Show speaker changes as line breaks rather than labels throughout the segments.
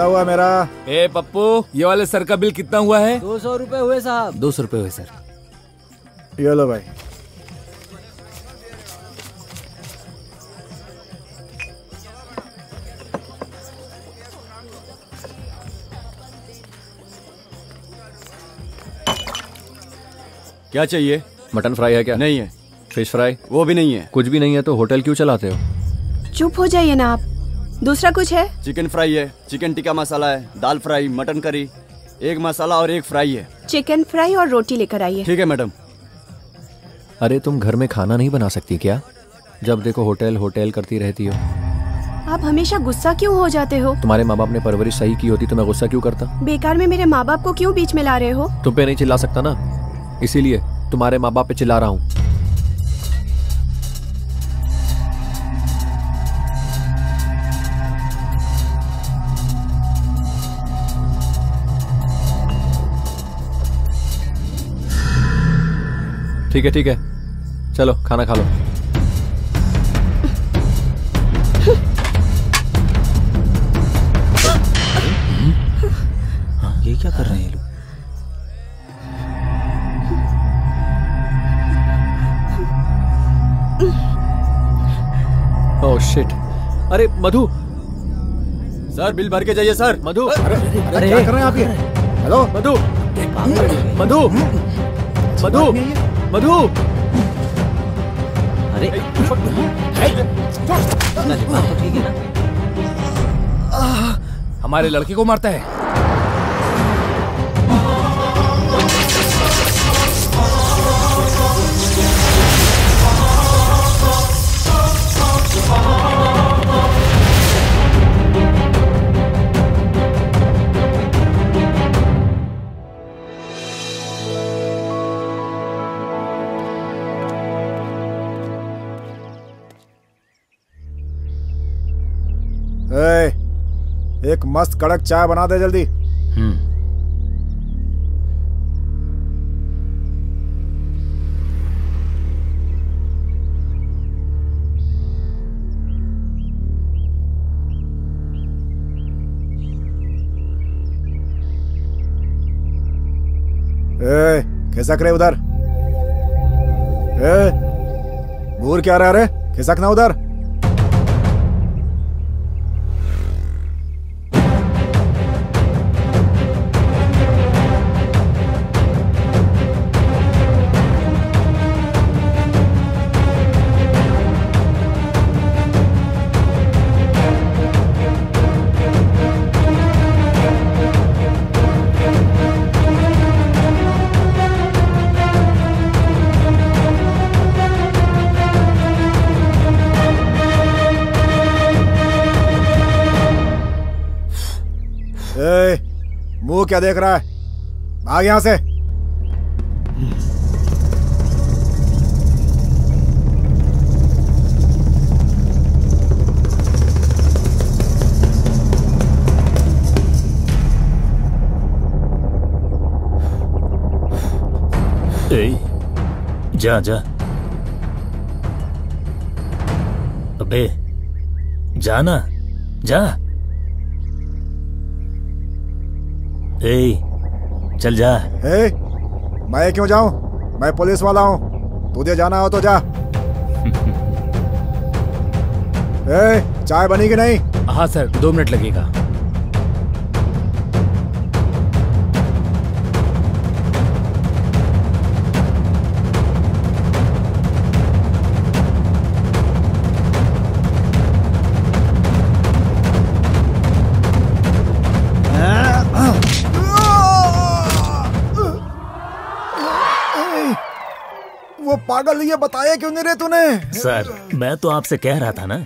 कितना हुआ मेरा।
ए पप्पू ये वाले सर का बिल कितना हुआ है?
दो सौ रूपए हुए साहब।
दो सौ रुपए हुए सर।
ये लो भाई।
क्या चाहिए?
मटन फ्राई है क्या?
नहीं है।
Fish fry?
वो भी नहीं है।
कुछ भी नहीं है तो होटल क्यों चलाते हो?
चुप हो जाइए ना आप। दूसरा कुछ है?
चिकन फ्राई है चिकन टिक्का मसाला है दाल फ्राई मटन करी एक मसाला और एक फ्राई है।
चिकन फ्राई और रोटी लेकर आइए।
ठीक है मैडम
अरे तुम घर में खाना नहीं बना सकती क्या? जब देखो होटल होटल करती रहती हो।
आप हमेशा गुस्सा क्यों हो जाते हो?
तुम्हारे माँ बाप ने परवरिश सही की होती तो मैं गुस्सा क्यों करता?
बेकार में मेरे माँ बाप को क्यों बीच में ला रहे हो?
तुम पे नहीं चिल्ला सकता ना? इसीलिए तुम्हारे माँ बाप पे चिल्ला रहा हूँ। ठीक है ठीक है। चलो खाना खा लो।
ये क्या कर रहे हैं लोग?
ओह शिट अरे मधु!
सर बिल भर के जाइए सर।
मधु!
अरे अरे क्या कर रहे हैं आप ये? हेलो?
मधु! मधु! मधु! मधु।
अरे तो ठीक है ना।
हमारे लड़के को मारता है।
मस्त कड़क चाय बना दे जल्दी। ए, खिसक रहे उधर। ए, घूर क्या रहा रे खिसकना उधर। क्या देख रहा है। भाग यहाँ से।
जा जा। अबे जा ना जा। ए चल जा।
ए, मैं क्यों जाऊँ? मैं पुलिस वाला हूँ। तुझे जाना हो तो जा। ए, चाय बनी कि नहीं?
हाँ सर दो मिनट लगेगा।
पागल ये बताया क्यों नहीं रे तूने?
सर मैं तो आपसे कह रहा था ना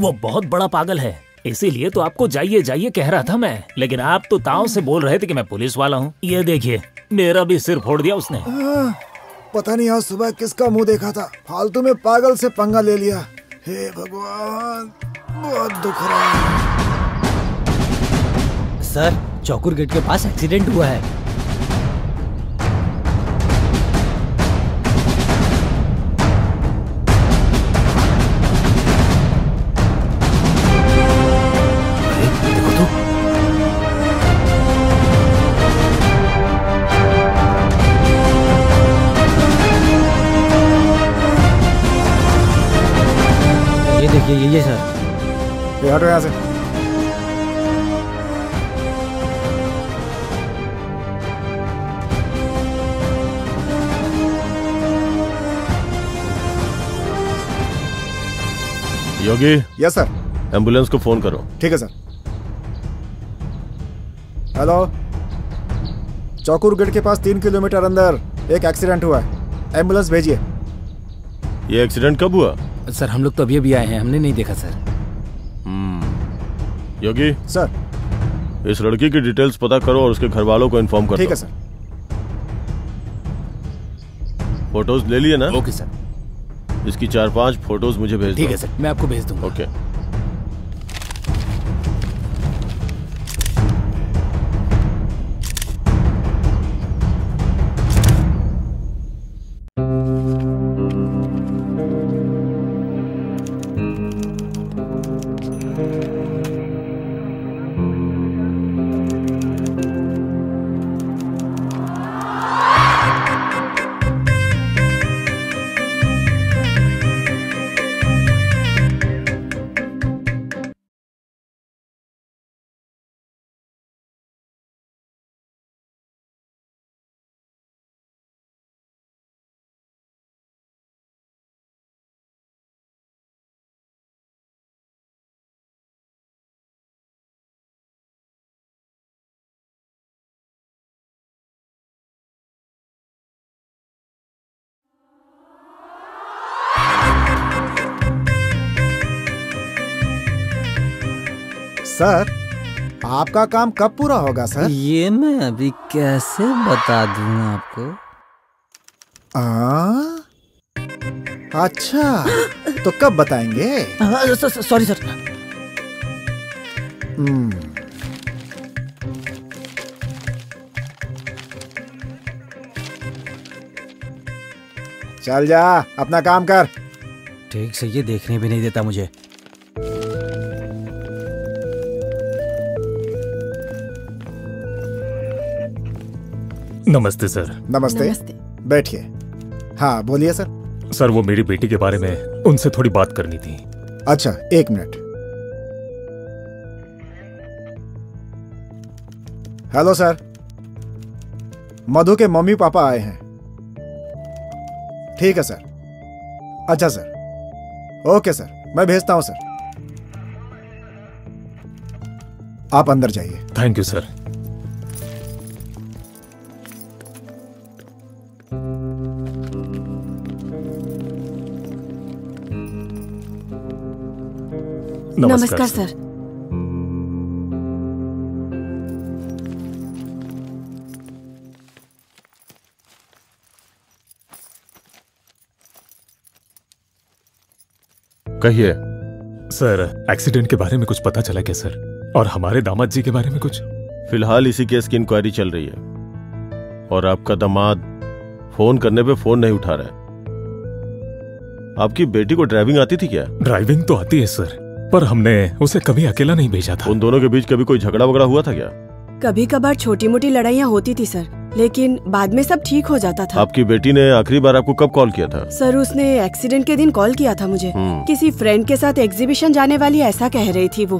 वो बहुत बड़ा पागल है इसीलिए तो आपको जाइए जाइए कह रहा था मैं लेकिन आप तो ताव से बोल रहे थे कि मैं पुलिस वाला हूँ। ये देखिए मेरा भी सिर फोड़ दिया उसने।
पता नहीं आज सुबह किसका मुँह देखा था फालतू में पागल से पंगा ले लिया। हे भगवान बहुत दुख रहा है।
सर चौकुर गेट के पास एक्सीडेंट हुआ है।
योगी?
यस सर
एंबुलेंस को फ़ोन करो।
ठीक है सर हेलो चौकुर गेट के पास तीन किलोमीटर अंदर एक एक्सीडेंट हुआ है। एंबुलेंस भेजिए।
ये एक्सीडेंट कब हुआ?
सर हम लोग तो अभी अभी आए हैं। हमने नहीं देखा सर
योगी?
सर
इस लड़की की डिटेल्स पता करो और उसके घर वालों को इन्फॉर्म करो
ठीक है सर
फ़ोटोज़ ले लिए ना?
ओके सर
इसकी चार पाँच फ़ोटोज़ मुझे भेज
ठीक है सर मैं आपको भेज दूँगा।
ओके
सर आपका काम कब पूरा होगा सर?
ये मैं अभी कैसे बता दूँ आपको?
आ? अच्छा तो कब बताएँगे?
सॉरी सर
हम्म, चल जा अपना काम कर।
ठीक से ये देखने भी नहीं देता मुझे।
नमस्ते सर।
नमस्ते।
नमस्ते।
बैठिए। हाँ बोलिए सर।
सर वो मेरी बेटी के बारे में उनसे थोड़ी बात करनी थी।
अच्छा एक मिनट। Hello sir. मधु के मम्मी पापा आए हैं। ठीक है सर। अच्छा सर। Okay sir. मैं भेजता हूँ सर। आप अंदर जाइए।
Thank you sir.
नमस्कार सर।
कहिए।
सर एक्सीडेंट के बारे में कुछ पता चला क्या सर? और हमारे दामाद जी के बारे में कुछ?
फ़िलहाल इसी केस की इंक्वायरी चल रही है। और आपका दामाद फ़ोन करने पे फ़ोन नहीं उठा रहा है। आपकी बेटी को ड्राइविंग आती थी क्या?
ड्राइविंग तो आती है सर। पर हमने उसे कभी अकेला नहीं भेजा था।
उन दोनों के बीच कभी कोई झगड़ा वगड़ा हुआ था क्या?
कभी कभार छोटी मोटी लड़ाइयाँ होती थी सर लेकिन बाद में सब ठीक हो जाता था।
आपकी बेटी ने आखिरी बार आपको कब कॉल किया था?
सर उसने एक्सीडेंट के दिन कॉल किया था मुझे।
हम्म।
किसी फ्रेंड के साथ एग्जीबिशन जाने वाली ऐसा कह रही थी वो।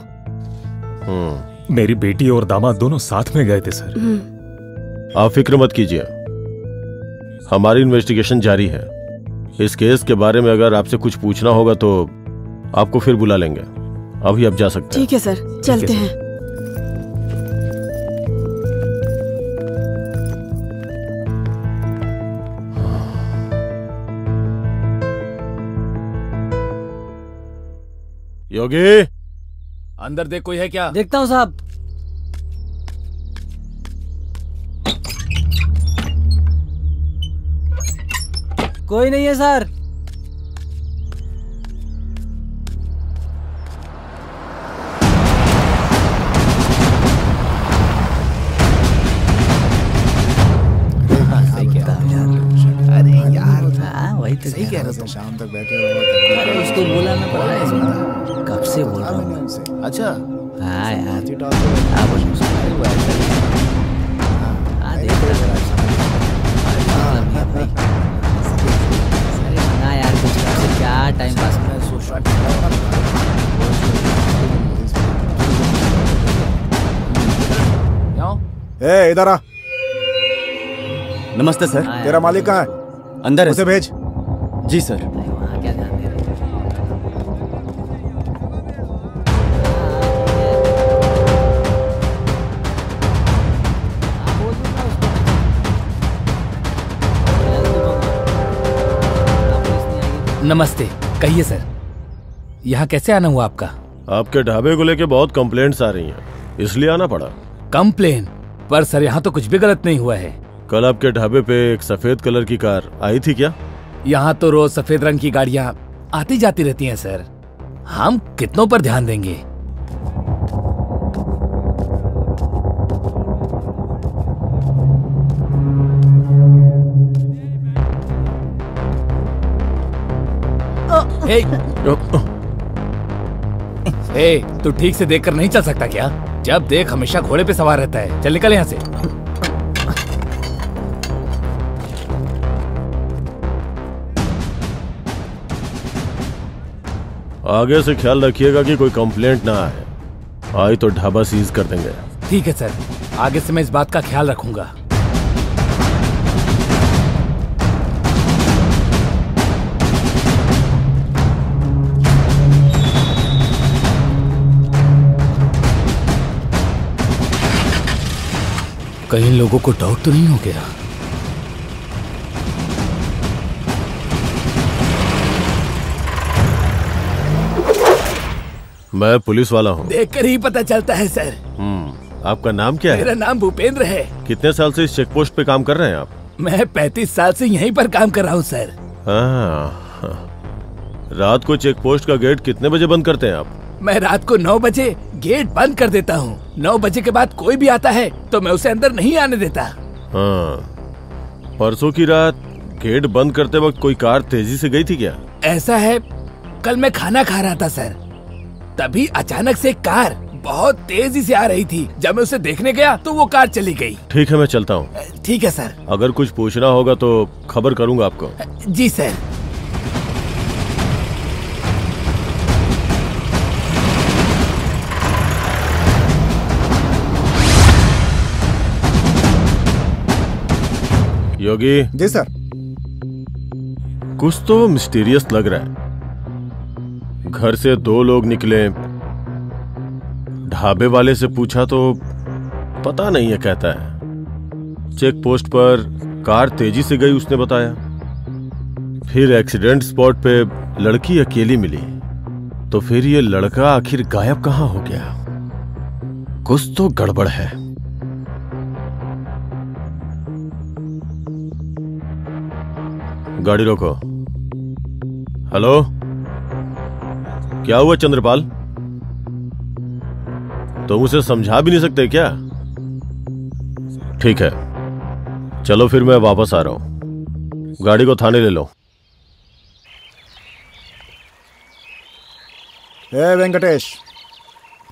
हम्म।
मेरी बेटी और दामाद दोनों साथ में गए थे सर।
हम्म,
आप फ़िक्र मत कीजिए। हमारी इन्वेस्टिगेशन जारी है। इस केस के बारे में अगर आपसे कुछ पूछना होगा तो आपको फिर बुला लेंगे। अभी आप जा सकते हैं।
ठीक है सर। चलते हैं।
योगी?
अंदर देख कोई है क्या?
देखता हूँ साहब। कोई नहीं है सर।
से शाम तक बैठे रहो
अरे उसको बुलाना पड़ा है इसमें। कब से बोल रहा हूँ
उनसे
अच्छा।
हाँ यार। हाँ बोल ही। है। हाँ देख रहा हूँ। अरे नहीं भाई। अरे मना यार कुछ से क्या टाइम पास कर
ए इधर आ।
नमस्ते सर।
हाँ
तेरा मालिक कहाँ है?
अंदर है।
उसे भेज।
जी सर।
नमस्ते कहिए सर यहाँ कैसे आना हुआ आपका?
आपके ढाबे को लेके बहुत कंप्लेंट्स आ रही हैं इसलिए आना पड़ा।
कंप्लेन पर सर यहाँ तो कुछ भी गलत नहीं हुआ है।
कल आपके ढाबे पे एक सफ़ेद कलर की कार आई थी क्या?
यहाँ तो रोज सफ़ेद रंग की गाड़ियाँ आती जाती रहती हैं सर। हम कितनों पर ध्यान देंगे? ए, तू ठीक से देखकर नहीं चल सकता क्या? जब देख हमेशा घोड़े पे सवार रहता है। चल निकल यहाँ से।
आगे से ख्याल रखिएगा कि कोई कंप्लेंट ना आए। आई तो ढाबा सीज कर देंगे।
ठीक है, सर। आगे से मैं इस बात का ख्याल रखूँगा। कई लोगों को डाउट तो नहीं हो गया?
मैं पुलिस वाला हूँ।
देखकर ही पता चलता है सर।
हम्म आपका नाम क्या
मेरा
है
नाम भूपेंद्र है।
कितने साल से इस चेक पोस्ट पे काम कर रहे हैं आप?
मैं पैंतीस साल से यहीं पर काम कर रहा हूँ सर।
रात को चेक पोस्ट का गेट कितने बजे बंद करते हैं आप?
मैं रात को नौ बजे गेट बंद कर देता हूँ। नौ बजे के बाद कोई भी आता है तो मैं उसे अंदर नहीं आने देता।
हाँ परसों की रात गेट बंद करते वक्त कोई कार तेज़ी से गई थी क्या?
ऐसा है कल मैं खाना खा रहा था सर। तभी अचानक से एक कार बहुत तेज़ी से आ रही थी। जब मैं उसे देखने गया तो वो कार चली गई।
ठीक है मैं चलता हूँ।
ठीक है सर।
अगर कुछ पूछना होगा तो खबर करूँगा आपको।
जी सर।
योगी?
जी सर।
कुछ तो मिस्टीरियस लग रहा है। घर से दो लोग निकले। ढाबे वाले से पूछा तो पता नहीं है कहता है। चेक पोस्ट पर कार तेज़ी से गई, उसने बताया। फिर एक्सीडेंट स्पॉट पे लड़की अकेली मिली। तो फिर ये लड़का आखिर गायब कहाँ हो गया? कुछ तो गड़बड़ है। गाड़ी रोको। हेलो? क्या हुआ चंद्रपाल? तुम उसे समझा भी नहीं सकते क्या? ठीक है। चलो फिर मैं वापस आ रहा हूँ। गाड़ी को थाने ले लो।
ए, वेंकटेश,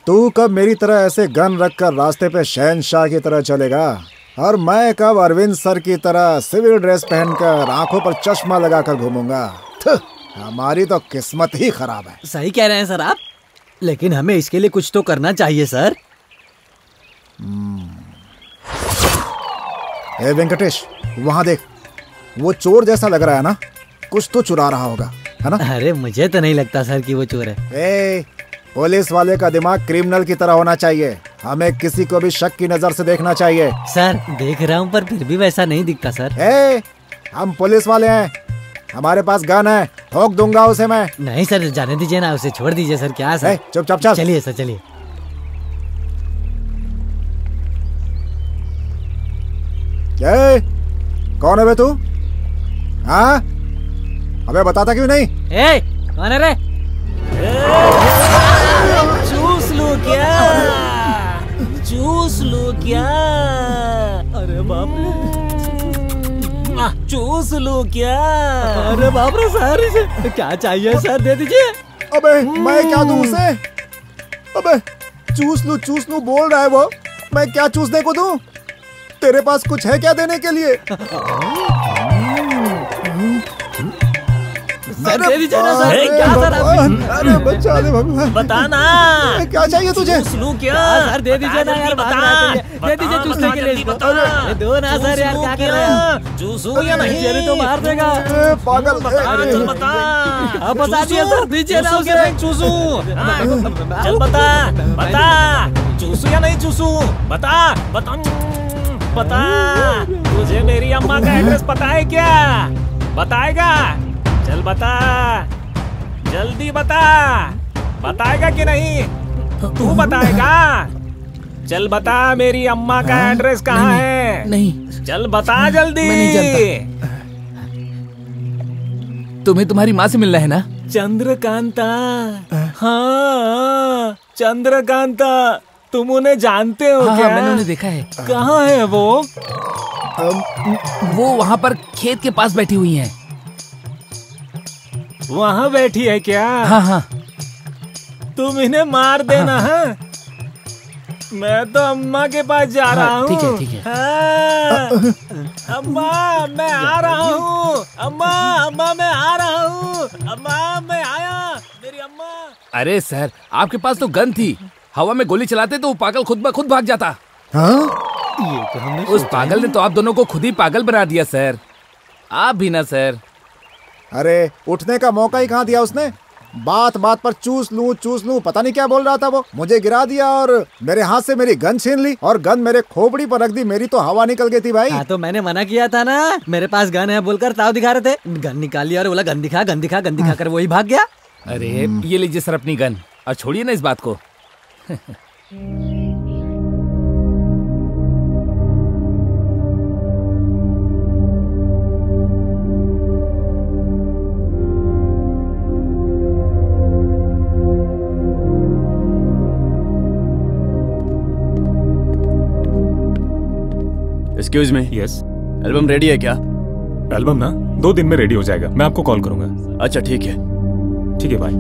तू कब मेरी तरह ऐसे गन रखकर रास्ते पे शहनशाह की तरह चलेगा? और मैं कब अरविंद सर की तरह सिविल ड्रेस पहनकर आँखों पर चश्मा लगाकर घूमूँगा? हमारी तो किस्मत ही खराब है।
सही कह रहे हैं सर आप लेकिन हमें इसके लिए कुछ तो करना चाहिए सर।
ए वेंकटेश वहाँ देख वो चोर जैसा लग रहा है ना? कुछ तो चुरा रहा होगा है ना?
अरे मुझे तो नहीं लगता सर कि वो चोर है।
ए पुलिस वाले का दिमाग क्रिमिनल की तरह होना चाहिए। हमें किसी को भी शक की नज़र से देखना चाहिए।
सर देख रहा हूँ पर फिर भी वैसा नहीं दिखता सर।
ए हम पुलिस वाले हैं। हमारे पास गन है ठोक दूँगा उसे मैं।
नहीं सर जाने दीजिए ना उसे छोड़ दीजिए सर क्या सर?
चुपचाप चल
चलिए सर चलिए।
कौन है बे तू? हाँ? अबे बताता क्यों नहीं?
ए कौन है रे? चूस लू क्या? चूस लू क्या? अरे बाप चूस लू
क्या?
अरे बाप रे सर क्या चाहिए सर दे दीजिए।
अबे मैं क्या दूँ उसे? अबे चूस लू चूस लू बोल रहा है वो। मैं क्या चूसने को दूँ? तेरे पास कुछ है क्या देने के लिए?
सर दे दीजिए ना सर
क्या सर आप-
भगवान, अरे भगवान।
बता ना
क्या चाहिए तुझे?
लूँ क्या?
हाँ, सर दे दीजिए ना यार बता। दे दीजिए चूसने के लिए
बता।
दो ना सर यार क्या कर? रहे हैं
चूसू या नहीं?
तो मार देगा।
पागल
बता चल बता।
अब बता दिया सर दीजिए ना उसे।
चूसू हाँ, चल बता। बता। चूसू या नहीं चूसू? बता। बता। बता। तुझे मेरी अम्मा का एड्रेस पता है क्या? बताएगा? चल बता। जल्दी बता। बताएगा कि नहीं? तू बताएगा। चल बता मेरी अम्मा का एड्रेस कहाँ है?
नहीं।
चल बता जल्दी।
मैं नहीं तुम्हें तुम्हारी माँ से मिलना है ना?
चंद्रकांता। हाँ। चंद्रकांता। तुम उन्हें जानते हो
हाँ
क्या?
हाँ मैंने उन्हें देखा है।
कहाँ है वो?
वो वहाँ पर खेत के पास बैठी हुई हैं।
वहाँ बैठी है क्या?
हाँ हाँ।
तुम इन्हें मार देना है मैं तो अम्मा के पास जा
हाँ,
रहा हूँ
ठीक है, ठीक है।
हाँ। अम्मा मैं आ रहा हूँ। अम्मा अम्मा मैं आ रहा हूँ। अम्मा मैं आया। मेरी अम्मा।
अरे सर आपके पास तो गन थी। हवा में गोली चलाते तो वो पागल खुद ब खुद भाग जाता।
हाँ?
ये तो उस पागल ने तो आप दोनों को खुद ही पागल बना दिया सर। आप भी ना सर।
अरे उठने का मौका ही कहाँ दिया उसने? बात बात पर चूस लूँ चूस लूँ पता नहीं क्या बोल रहा था वो। मुझे गिरा दिया और मेरे हाथ से मेरी गन छीन ली और गन मेरे खोपड़ी पर रख दी। मेरी तो हवा निकल गई थी भाई।
हाँ तो मैंने मना किया था ना। मेरे पास गन है बोलकर ताव दिखा रहे थे। गन निकाल लिया और बोला गन दिखा गन दिखा गन दिखा कर वही भाग गया।
अरे ये लीजिए सर अपनी गन। और छोड़िए ना इस बात को।
Excuse me
yes
album ready है क्या?
एल्बम ना? दो दिन में रेडी हो जाएगा। मैं आपको कॉल करूँगा।
अच्छा ठीक है।
ठीक है बाय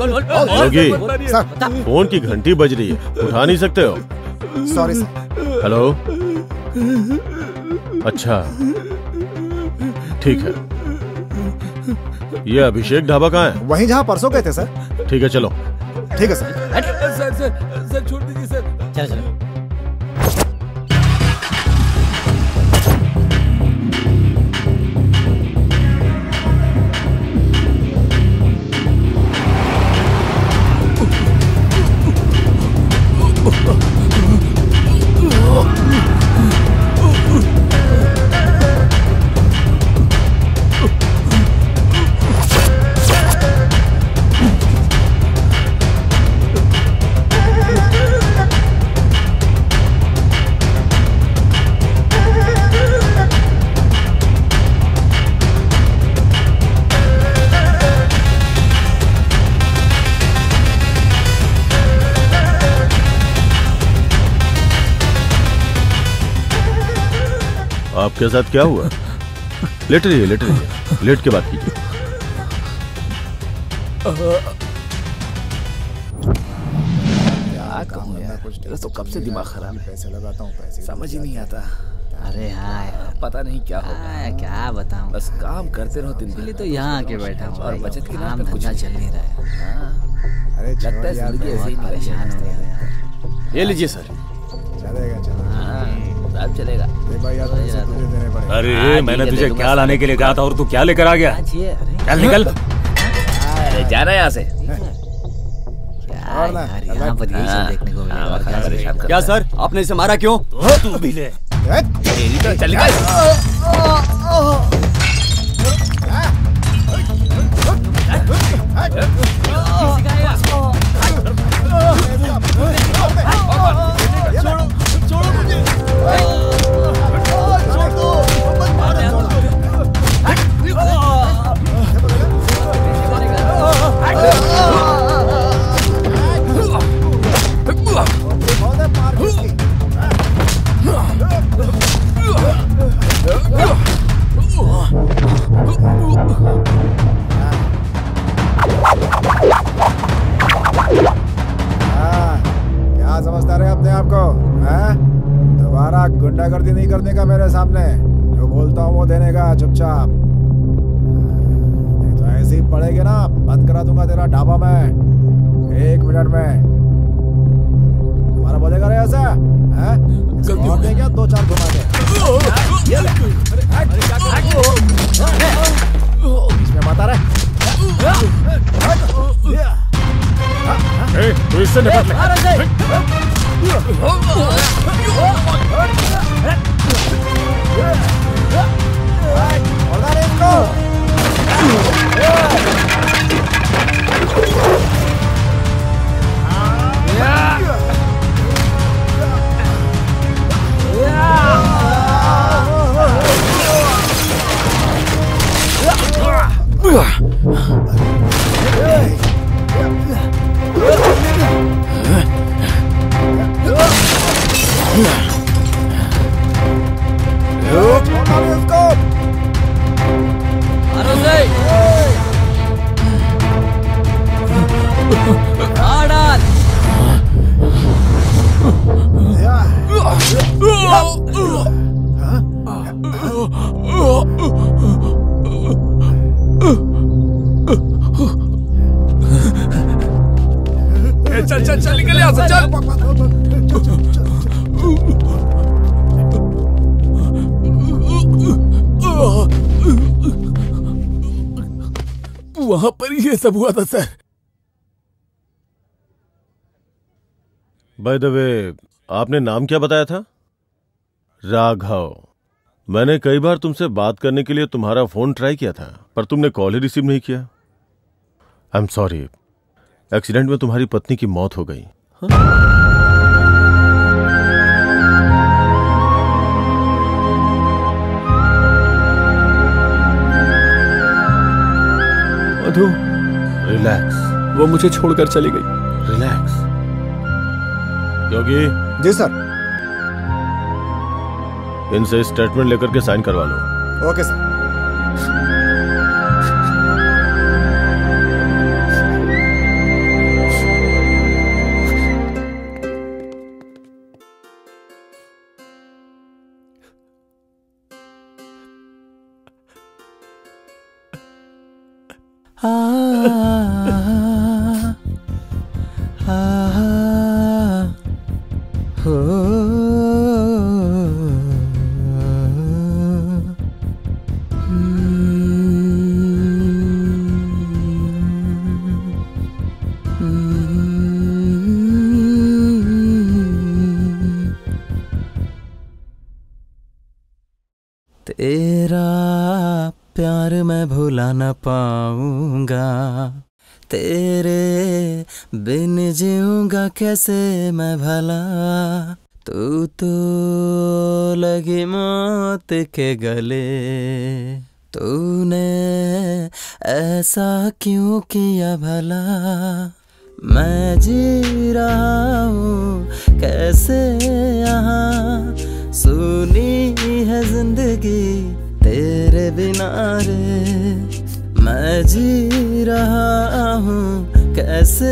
योगी
सर।
फ़ोन की घंटी बज रही है। उठा नहीं सकते हो?
सॉरी सर
हेलो अच्छा। ठीक है। ये अभिषेक ढाबा कहाँ है?
वहीं जहाँ परसों गए थे सर
ठीक है चलो।
ठीक है सर
सर सर सर छोड़ दीजिए सर।
चलो चलो।
आपके साथ क्या हुआ? लेट रही है लेट रही है लेट के बात कीजिए।
तो कब से दिमाग खराब है?
पैसे लगाता हूँ
समझ ही नहीं आता।
अरे हाँ
पता नहीं क्या होगा।
हाँ, क्या बताऊँ?
बस काम करते रहो दिन भर
तो यहाँ आके बैठा हूँ
और बचत के नाम
काम
कुछ
चल नहीं रहा है।
अरे
लगता है ज़िंदगी ऐसे ही
परेशान हो गया
ये लीजिए सर।
हाँ, सब चलेगा
दे भाई यार पैसे तुझे देने पड़ेंगे
अरे
हाँ,
मैंने तुझे क्या लाने के लिए कहा था और तू क्या लेकर आ गया चल निकल
अरे जाना यहाँ से
क्या
सर आपने इसे मारा क्यों
तू भी ले
तो चल निकल
बाय द वे आपने नाम क्या बताया था? राघव। मैंने कई बार तुमसे बात करने के लिए तुम्हारा फ़ोन ट्राई किया था पर तुमने कॉल ही रिसीव नहीं किया। आई एम सॉरी एक्सीडेंट में तुम्हारी पत्नी की मौत हो गई।
मधु
रिलैक्स
वो मुझे छोड़कर चली गई।
रिलैक्स योगी?
जी सर।
इनसे स्टेटमेंट लेकर के साइन करवा लो।
Okay sir.
तेरा न पाऊँगा। तेरे बिन जीऊँगा कैसे मैं भला? तू तो लगी मौत के गले। तूने ऐसा क्यों किया भला? मैं जी रहा हूँ कैसे? यहाँ सुनी है ज़िंदगी तेरे बिना रे, मैं जी रहा हूँ कैसे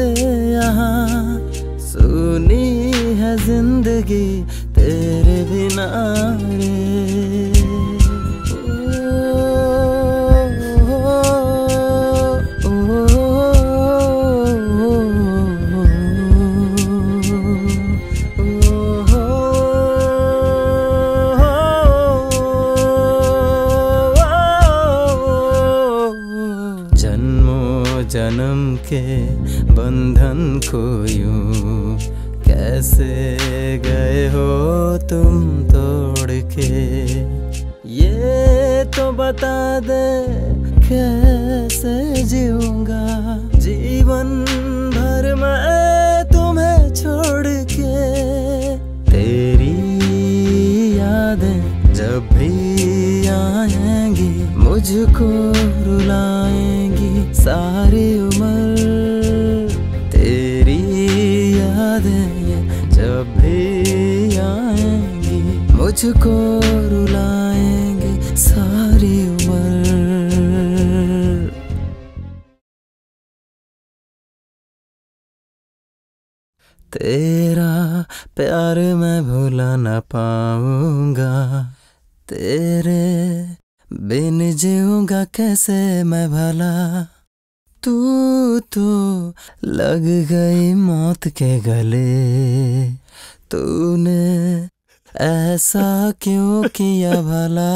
यहाँ? सुनी है ज़िंदगी तेरे बिना रे। तुम तोड़ के। ये तो बता दे कैसे के गले। तूने ऐसा क्यों किया भला?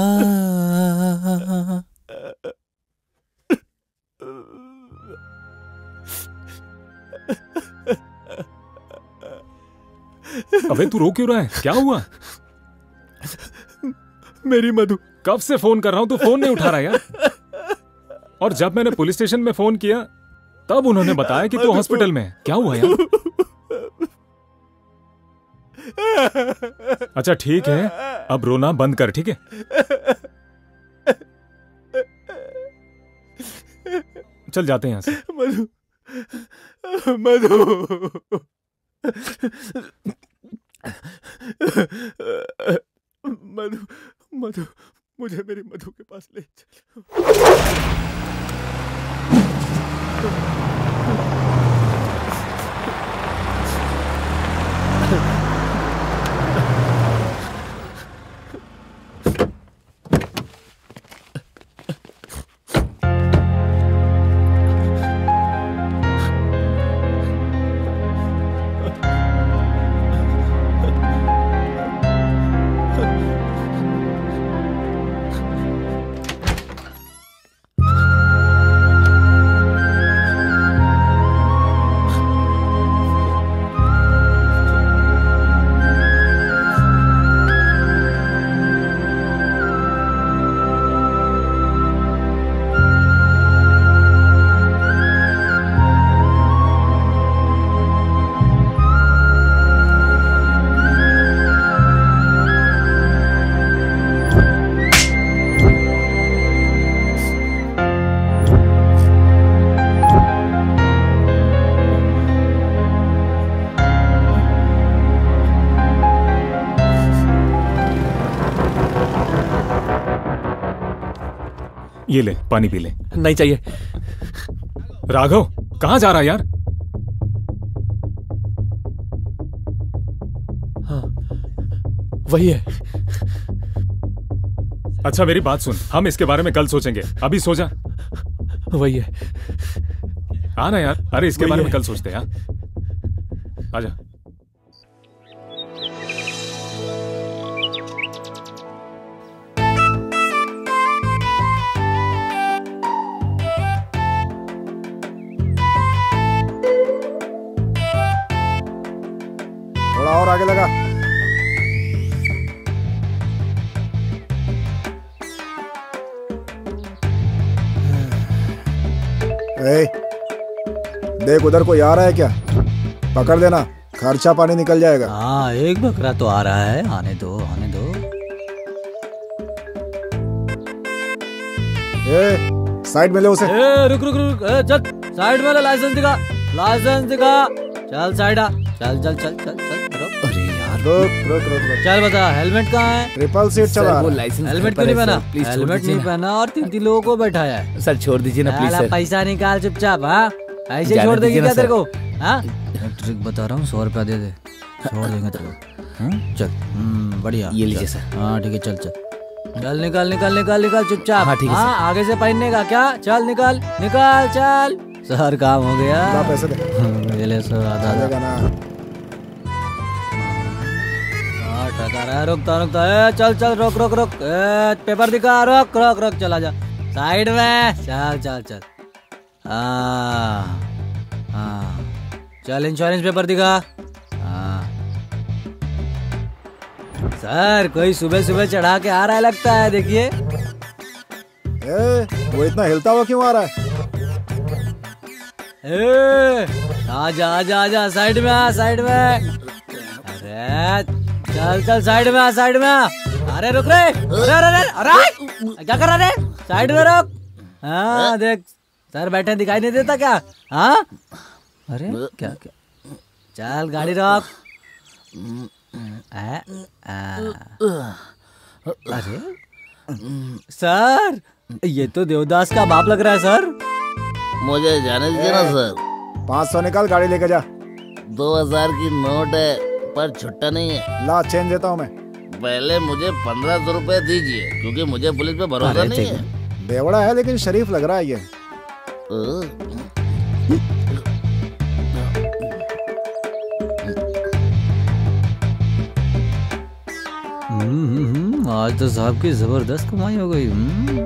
अबे तू रो क्यों रहा है? क्या हुआ?
मेरी मधु।
कब से फ़ोन कर रहा हूँ? तू फ़ोन नहीं उठा रहा यार। और जब मैंने पुलिस स्टेशन में फ़ोन किया तब उन्होंने बताया कि तू हॉस्पिटल में है। क्या हुआ यार? अच्छा ठीक है। अब रोना बंद कर, ठीक है? चल जाते हैं यहाँ से।
मधु मधु। मधु मधु, मुझे मेरी मधु के पास ले चलो।
ये ले पानी पी ले।
नहीं चाहिए।
राघव कहाँ जा रहा है यार?
वही है।
अच्छा मेरी बात सुन। हम इसके बारे में कल सोचेंगे। अभी सो जा।
वही है।
आना यार। अरे इसके बारे में कल सोचते हैं हाँ? आजा
थोड़ा और आगे लगा। ए, देख उधर कोई आ रहा है क्या? पकड़ देना खर्चा पानी निकल जाएगा।
हाँ एक बकरा तो आ रहा है आने दो आने दो।
ए, साइड में ले उसे।
ए, रुक रुक रुक ए, चल साइड में ले, लाइसेंस दिखा लाइसेंस दिखा। चल साइड आ चल चल चल चल चल। रुक
रुक रुक रुक।
चल बता हेलमेट कहाँ है?
ट्रिपल सीट चला
वो लाइसेंस
हेलमेट क्यों नहीं पहना? प्लीज़ हेलमेट नहीं पहना? और तीन तीन लोगों को बैठाया है।
सर छोड़ दीजिए ना प्लीज़
पैसा निकाल चुपचाप हाँ? ऐसे छोड़ देगी
ना
क्या तेरे को? हाँ? ट्रिक बता रहा हूँ सौ रुपया दे दे। छोड़ देंगे तेरे को। हाँ? चल। हम्म, बढ़िया।
ये लीजिए
चल।
सर।
हाँ ठीक है चल चल। चल निकाल निकाल निकाल निकाल चुपचाप।
हाँ, ठीक है,
हाँ आगे से पहनने का क्या? चल निकाल निकाल चल। सर काम हो गया।
पैसे दे।
ले सर आधा आधा
देगा ना
हाँ, टका रहा है रुकता रुकता ए चल चल रोक रोक रोक। ए पेपर दिखा रोक रोक रोक चला जा। साइड में। चल चल चल। हाँ हाँ। चल इंश्योरेंस पेपर दिखा। हाँ। सर कोई सुबह सुबह चढ़ा के आ रहा है लगता है देखिए।
ए, वो इतना हिलता हुआ क्यों आ रहा है?
ए, आजा आजा आजा साइड में आ साइड में। अरे चल चल साइड में आ साइड में आ। अरे रुक रे। अरे अरे अरे अरे क्या कर रहे साइड में रुक। हाँ देख सर बैठे दिखाई नहीं देता क्या? हाँ? अरे क्या क्या? चल गाड़ी रोक। आ, आ, अरे? सर ये तो देवदास का बाप लग रहा है सर।
मुझे जाने दीजिए ना सर।
पाँच सौ निकाल गाड़ी लेके जा।
दो हज़ार की नोट है। पर छुट्टा नहीं है।
ला चेंज देता हूँ मैं।
पहले मुझे पंद्रह सौ रूपए दीजिए क्योंकि मुझे पुलिस पे भरोसा नहीं है।
बेवड़ा है लेकिन शरीफ लग रहा है ये।
हम्म, हम्म, आज तो साहब की ज़बरदस्त कमाई हो गई हम्म।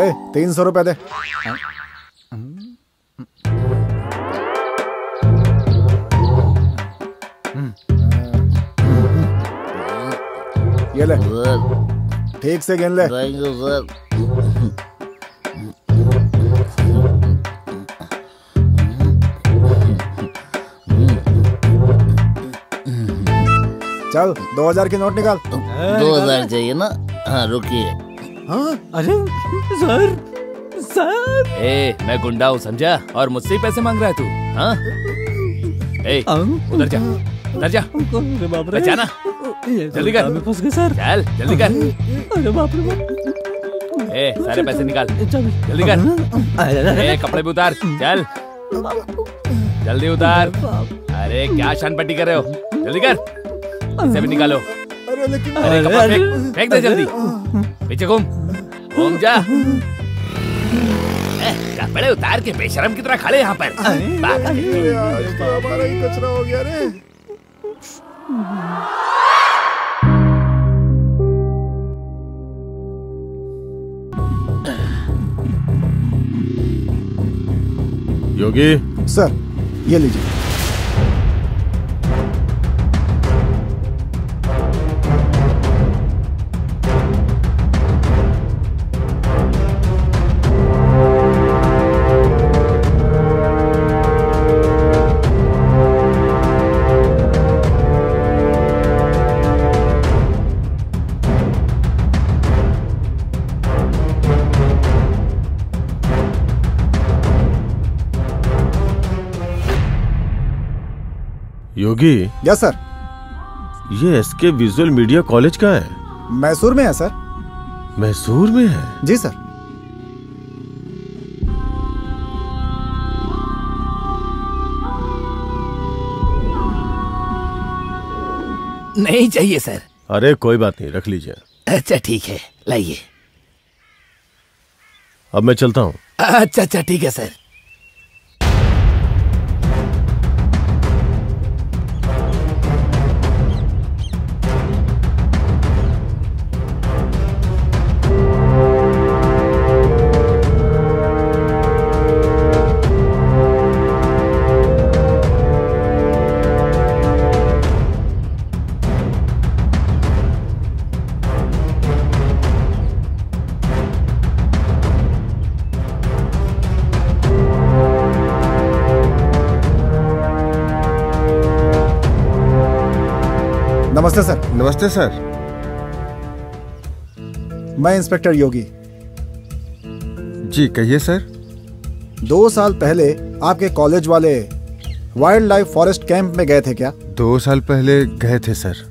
ए तीन सौ रुपए दे। ये ले ठीक से गिन ले।
थैंक यू सर
चल दो हज़ार की नोट निकाल।
दो हज़ार चाहिए ना? हाँ रुकिए।
हाँ
अरे सर सर।
ए मैं गुंडा हूँ समझा? और मुझसे ही पैसे मांग रहा है तू हाँ? ए उधर जा उधर जा।
अरे बाप रे।
जाना जल्दी कर।
में फंस गए सर।
चल जल्दी कर।
अरे बाप रे बाप
ए सारे पैसे निकाल। जल्दी कर। ए कपड़े भी उतार। चल। जल्दी उतार। अरे क्या शान पट्टी कर रहे हो? जल्दी कर। इसे भी निकालो।
अरे लेकिन
अरे कपड़ा फेंक फेंक दे जल्दी। पीछे घूम। घूम जा। कपड़े उतार के बेशरम की तरह खड़े यहाँ पर।
हमारा ही कचरा हो गया रे।
योगी।
सर ये लीजिए।
योगी
यस सर
ये एसके विजुअल मीडिया कॉलेज का है।
मैसूर में है सर
मैसूर में है?
जी सर
नहीं चाहिए सर
अरे कोई बात नहीं रख लीजिए।
अच्छा ठीक है लाइए।
अब मैं चलता हूँ।
अच्छा अच्छा ठीक है सर
नमस्ते सर। मैं इंस्पेक्टर योगी।
जी कहिए सर।
दो साल पहले आपके कॉलेज वाले वाइल्ड लाइफ फॉरेस्ट कैंप में गए थे क्या?
दो साल पहले गए थे सर।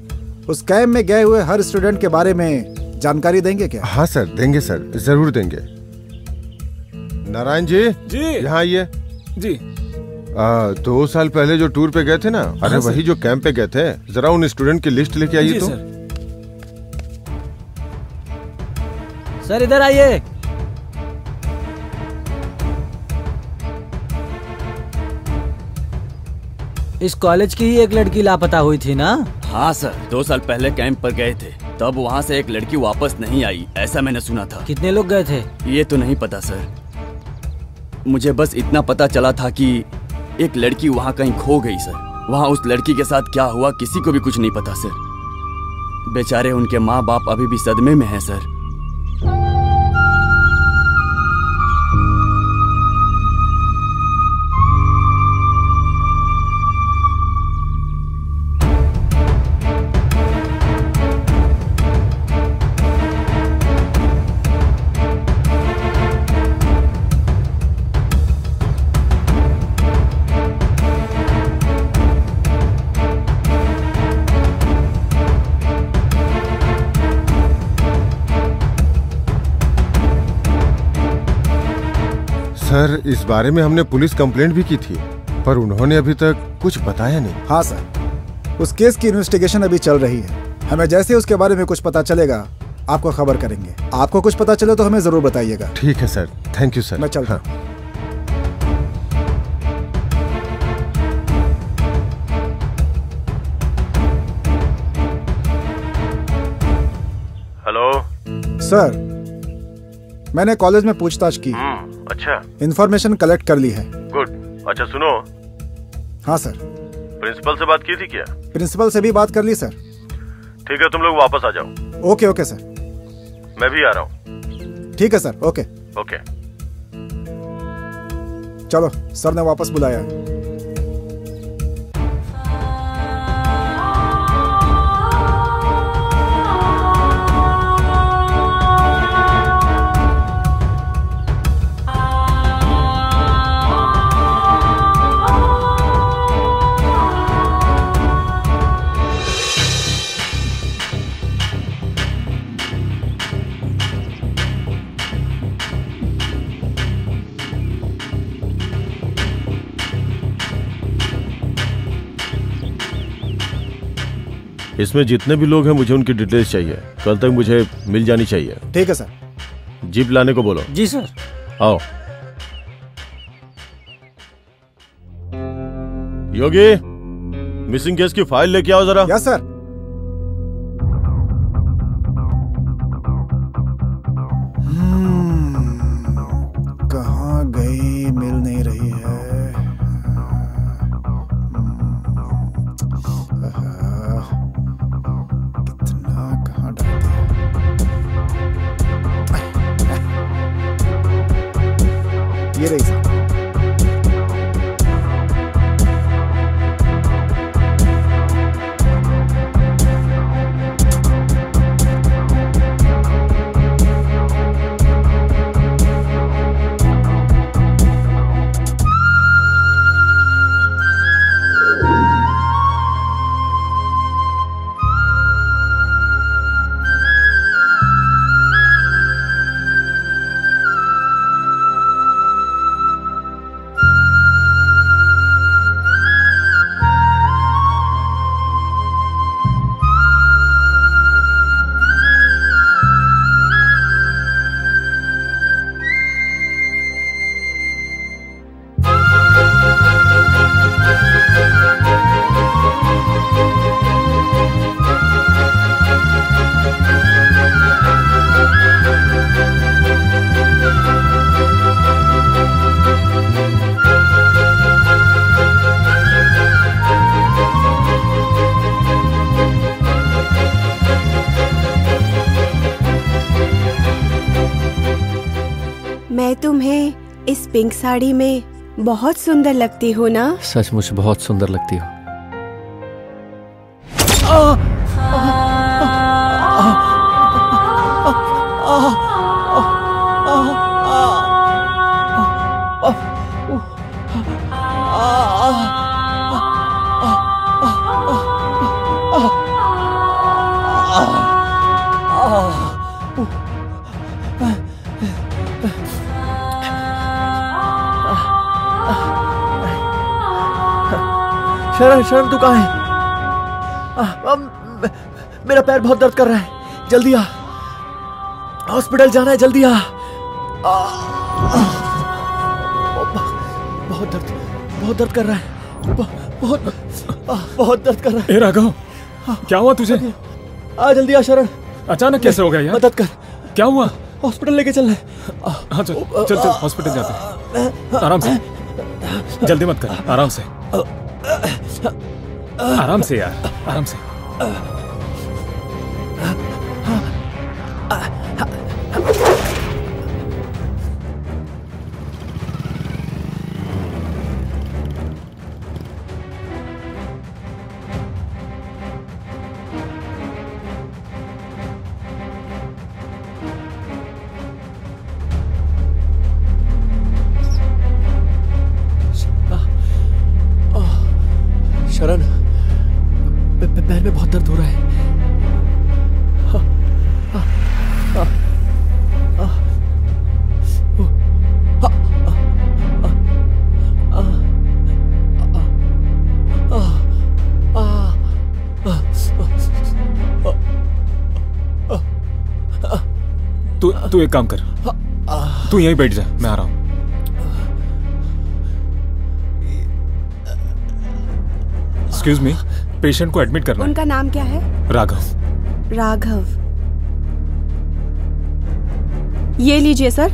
उस कैंप में गए हुए हर स्टूडेंट के बारे में जानकारी देंगे क्या?
हाँ सर देंगे सर ज़रूर देंगे। नारायण जी?
जी।
यहाँ आइए।
जी।
आ, दो साल पहले जो टूर पे गए थे ना अरे
हाँ,
वही जो कैंप पे गए थे जरा उन स्टूडेंट की लिस्ट लेके आइए तो।
सर।
सर इधर आइए। इस कॉलेज की ही एक लड़की लापता हुई थी ना?
हाँ सर दो साल पहले कैंप पर गए थे। तब वहाँ से एक लड़की वापस नहीं आई ऐसा मैंने सुना था।
कितने लोग गए थे?
ये तो नहीं पता सर। मुझे बस इतना पता चला था कि एक लड़की वहाँ कहीं खो गई, सर। वहाँ उस लड़की के साथ क्या हुआ किसी को भी कुछ नहीं पता, सर। बेचारे उनके माँ बाप अभी भी सदमे में हैं, सर।
सर इस बारे में हमने पुलिस कंप्लेंट भी की थी पर उन्होंने अभी तक कुछ बताया नहीं।
हाँ सर उस केस की इन्वेस्टिगेशन अभी चल रही है। हमें जैसे उसके बारे में कुछ पता चलेगा आपको खबर करेंगे। आपको कुछ पता चले तो हमें ज़रूर बताइएगा।
ठीक है सर थैंक यू सर
मैं चलता हूँ।
हेलो
सर मैंने कॉलेज में पूछताछ की।
अच्छा।
इन्फॉर्मेशन कलेक्ट कर ली है।
गुड अच्छा सुनो।
हाँ सर
प्रिंसिपल से बात की थी क्या?
प्रिंसिपल से भी बात कर ली सर
ठीक है तुम लोग वापस आ जाओ।
ओके ओके सर
मैं भी आ रहा हूँ।
ठीक है सर ओके
ओके
चलो सर ने वापस बुलाया।
इसमें जितने भी लोग हैं मुझे उनकी डिटेल्स चाहिए। कल तक मुझे मिल जानी चाहिए।
ठीक है सर।
जीप लाने को बोलो।
जी सर।
आओ। योगी मिसिंग केस की फ़ाइल लेके आओ जरा।
यस सर दिया ये रही सर
पिंक साड़ी में बहुत सुंदर लगती हो ना?
सचमुच बहुत सुंदर लगती हो।
शरण तू कहाँ है आ, आ, मेरा पैर बहुत दर्द कर रहा है जल्दी आ हॉस्पिटल जाना है जल्दी आ, आ, आ बहुत दर्द बहुत दर्द कर रहा है बहुत बहुत दर्द कर रहा है
ए राघव क्या हुआ तुझे
आ जल्दी आ शरण
अचानक कैसे हो गया यार
मदद कर
क्या हुआ
हॉस्पिटल लेके चलना है
हाँ चल चल चल हॉस्पिटल जाते हैं आराम से जल्दी मत कर आराम से आराम से यार आराम से। एक काम कर। तू यहीं बैठ जा मैं आ रहा हूँ। एक्सक्यूज मी पेशेंट को एडमिट करना
उनका नाम क्या है?
राघव।
राघव। ये लीजिए सर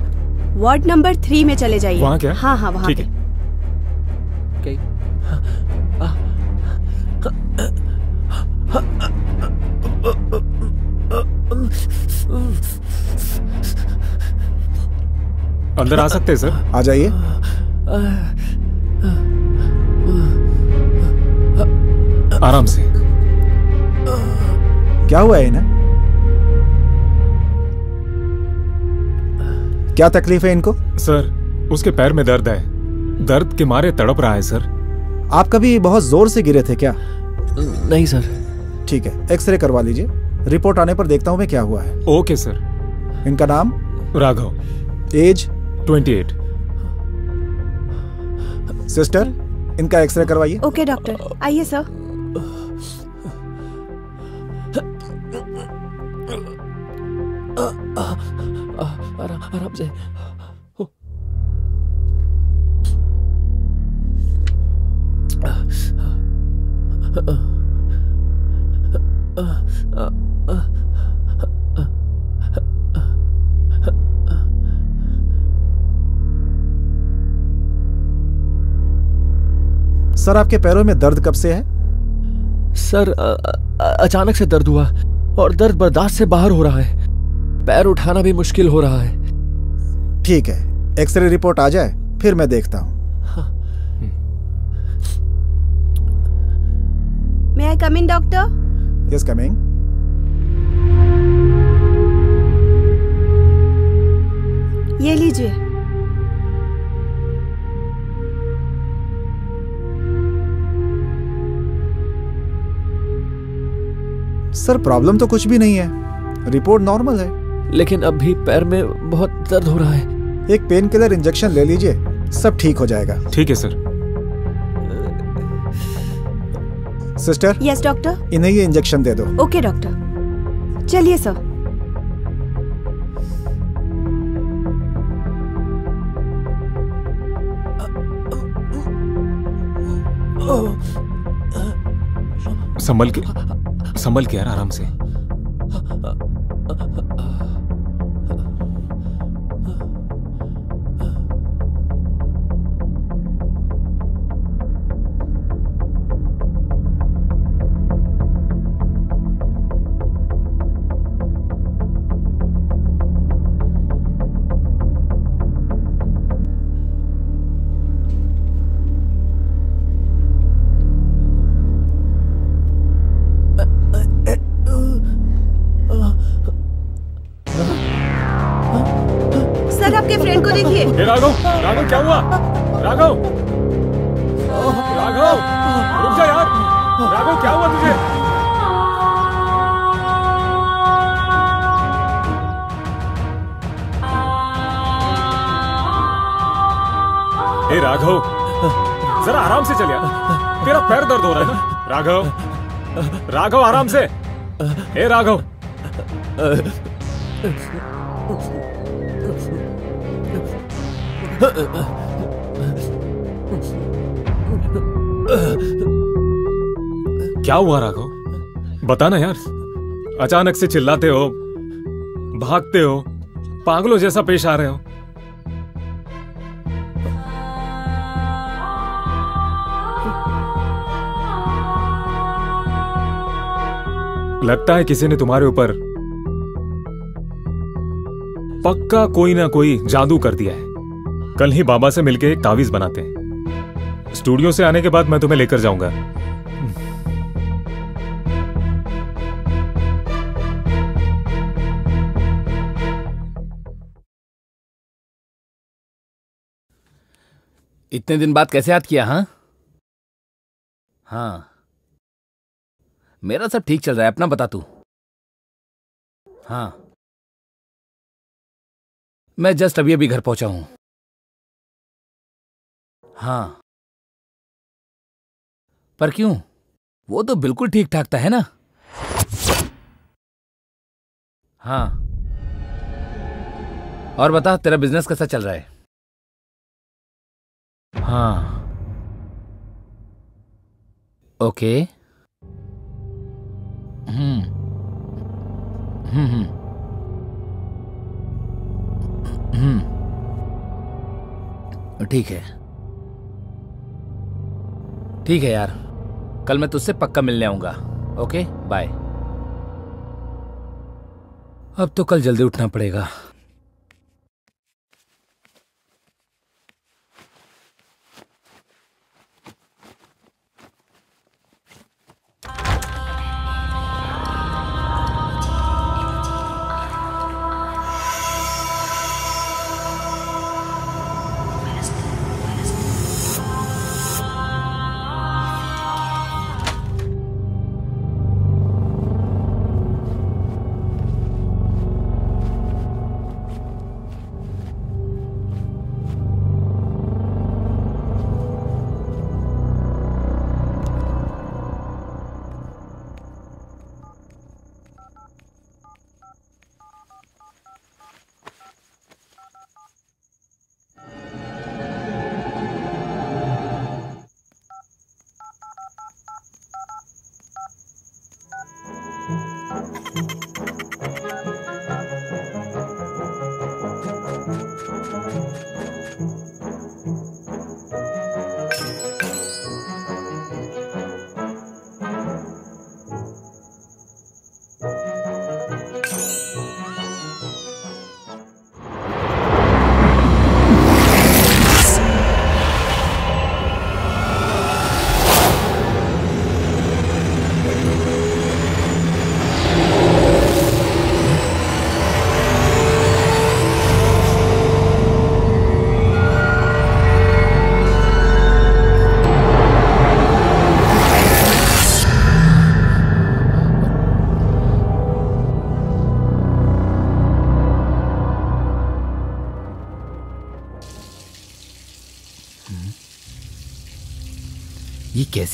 वार्ड नंबर थ्री में चले जाइए।
वहाँ क्या?
हाँ हाँ वहाँ
ठीक है। अंदर आ सकते हैं सर?
आ जाइए।
आराम से।
क्या हुआ है इन्हें? क्या तकलीफ़ है इनको?
सर उसके पैर में दर्द है। दर्द के मारे तड़प रहा है सर।
आप कभी बहुत ज़ोर से गिरे थे क्या?
नहीं सर।
ठीक है एक्सरे करवा लीजिए। रिपोर्ट आने पर देखता हूँ मैं क्या हुआ है।
Okay sir.
इनका नाम?
राघव।
एज?
28
सिस्टर इनका एक्सरे करवाइए
ओके डॉक्टर आइए सर
आराम से
सर आपके पैरों में दर्द कब से है?
सर अ- अचानक से दर्द हुआ और दर्द बर्दाश्त से बाहर हो रहा है। पैर उठाना भी मुश्किल हो रहा है।
ठीक है एक्सरे रिपोर्ट आ जाए फिर मैं देखता हूँ।
May I come in doctor
yes coming
ये लीजिए।
सर प्रॉब्लम तो कुछ भी नहीं है। रिपोर्ट नॉर्मल है।
लेकिन अब भी पैर में बहुत दर्द हो रहा है।
एक पेन किलर इंजेक्शन ले लीजिए सब ठीक हो जाएगा।
ठीक है सर।
सिस्टर
यस डॉक्टर
इन्हें ये इंजेक्शन दे दो।
ओके डॉक्टर चलिए सर
संभल के संभल के यार आराम से।
आपके फ्रेंड को देखिए।
राघव राघव, क्या हुआ? राघव। राघव, रुक जा यार। राघव, क्या हुआ तुझे? ए, राघव, जरा आराम से चल यार। तेरा पैर दर्द हो रहा है राघव राघव, आराम से। ए, राघव। क्या हुआ, राघव? बताना यार। अचानक से चिल्लाते हो, भागते हो, पागलों जैसा पेश आ रहे हो। लगता है किसी ने तुम्हारे ऊपर पक्का कोई ना कोई जादू कर दिया है। कल ही बाबा से मिलके एक तावीज बनाते हैं। स्टूडियो से आने के बाद मैं तुम्हें लेकर जाऊँगा।
इतने दिन बाद कैसे याद किया हाँ? हाँ। मेरा सब ठीक चल रहा है, अपना बता तू। हाँ। मैं जस्ट अभी अभी घर पहुँचा हूँ। हाँ। पर क्यों? वो तो बिल्कुल ठीक ठाक था, है ना? हाँ। और बता, तेरा बिज़नेस कैसा चल रहा है? हाँ। ओके। हम्म। हम्म हम्म। हम्म। ठीक है। ठीक है यार। कल मैं तुझसे पक्का मिलने आऊँगा। ओके? बाय अब तो कल जल्दी उठना पड़ेगा।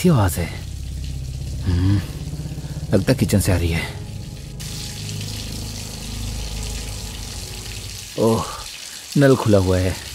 कैसी आवाज़ है? हम्म, लगता किचन से आ रही है। ओह नल खुला हुआ है।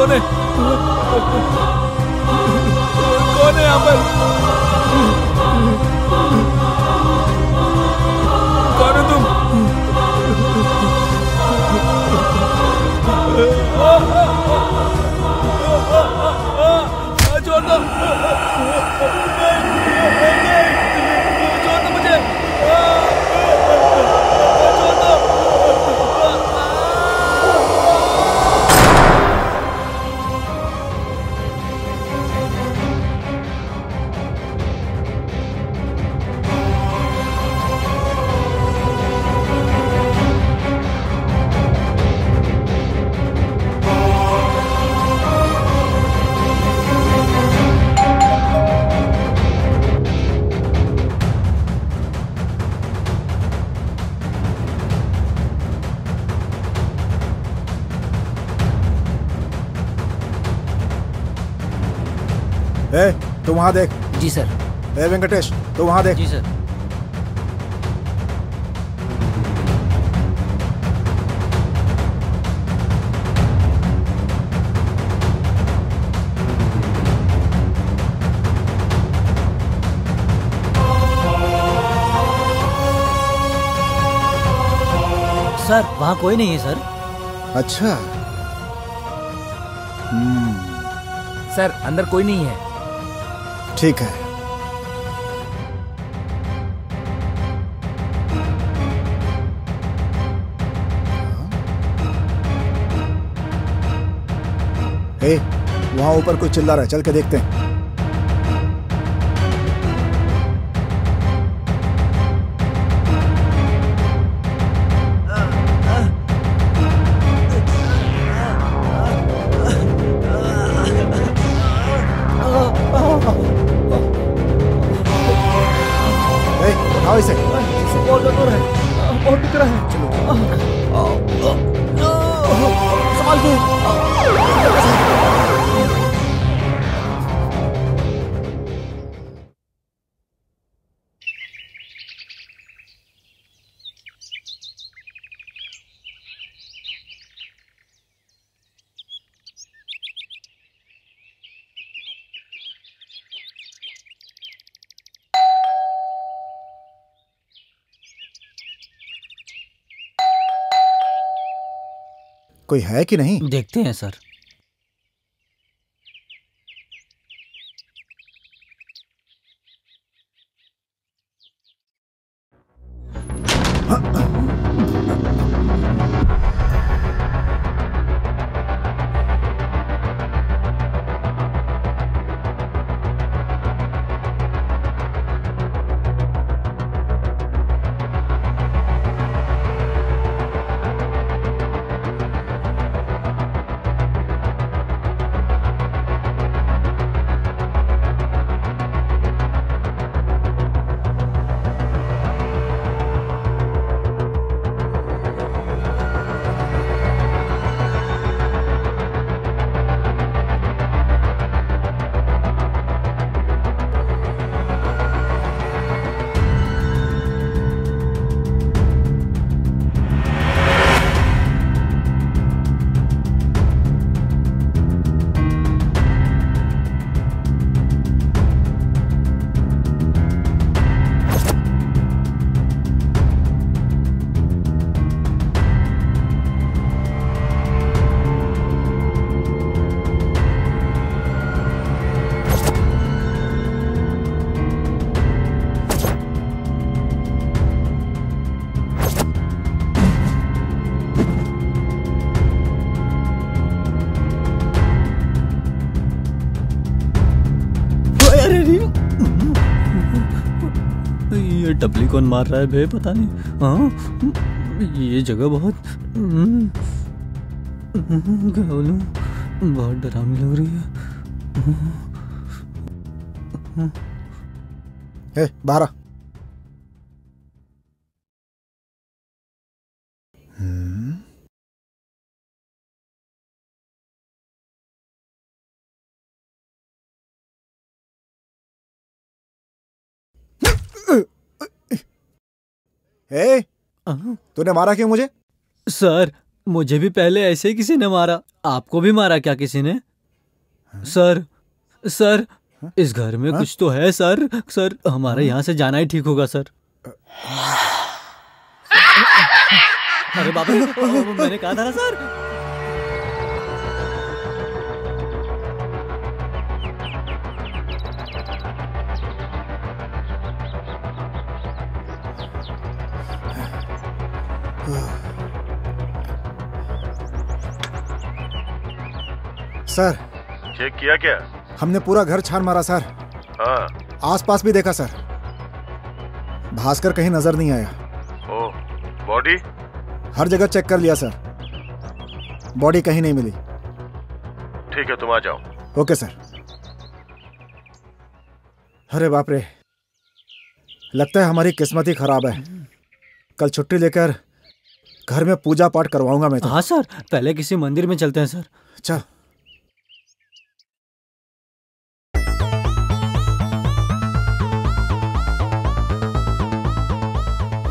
कौन है? कौन है यहाँ पर?
वहाँ देख।
जी सर।
ए वेंकटेश तो वहाँ देख।
जी सर। सर वहाँ कोई नहीं है सर।
अच्छा।
सर अंदर कोई नहीं है।
ठीक है। ए, वहाँ ऊपर कोई चिल्ला रहा है चल के देखते हैं। कोई है कि नहीं?
देखते हैं सर।
डबली कौन मार रहा है भे? पता नहीं। हाँ? ये जगह बहुत हम्म, क्या बोलूँ? बहुत डरावनी लग रही है।
बारह ए तूने मारा क्यों मुझे?
सर, मुझे भी पहले ऐसे ही किसी ने मारा। आपको भी मारा क्या किसी ने? सर सर, इस घर में कुछ तो है, सर। सर, हमारे यहाँ से जाना ही ठीक होगा, सर। अरे बाबा मैंने कहा था ना, सर?
सर।
चेक किया क्या?
हमने पूरा घर छान मारा सर।
हाँ।
आसपास भी देखा सर। भास्कर कहीं नज़र नहीं आया।
ओ बॉडी?
हर जगह चेक कर लिया सर। बॉडी कहीं नहीं मिली।
ठीक है तुम आ जाओ।
Okay sir. अरे बाप रे। लगता है हमारी किस्मत ही खराब है। कल छुट्टी लेकर घर में पूजा पाठ करवाऊँगा मैं तो।
हाँ सर। पहले किसी मंदिर में चलते हैं सर।
चल।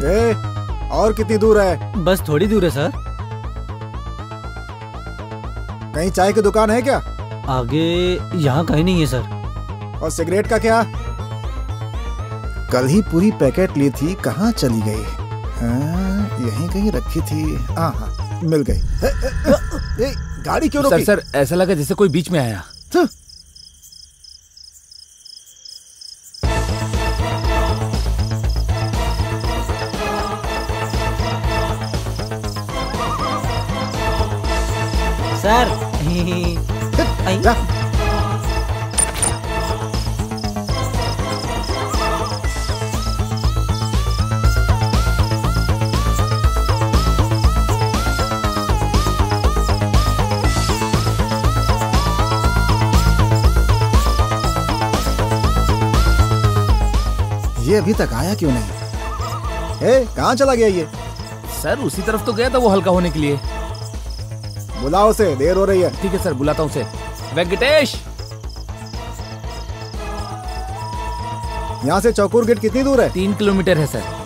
ए, और कितनी दूर है?
बस थोड़ी दूर है सर।
कहीं चाय की दुकान है क्या?
आगे यहाँ कहीं नहीं है सर।
और सिगरेट का क्या? कल ही पूरी पैकेट ली थी कहाँ चली गई? हाँ, यहीं कहीं रखी थी। हाँ हाँ मिल गई। गाड़ी क्यों
सर सर ऐसा लगा जैसे कोई बीच में आया।
अभी तक आया क्यों नहीं? ए कहाँ चला गया ये?
सर उसी तरफ़ तो गया था वो हल्का होने के लिए।
बुलाओ से देर हो रही है।
ठीक है सर बुलाता हूँ उसे। वेंकटेश!
यहाँ से चौकुर गेट कितनी दूर है?
तीन किलोमीटर है सर।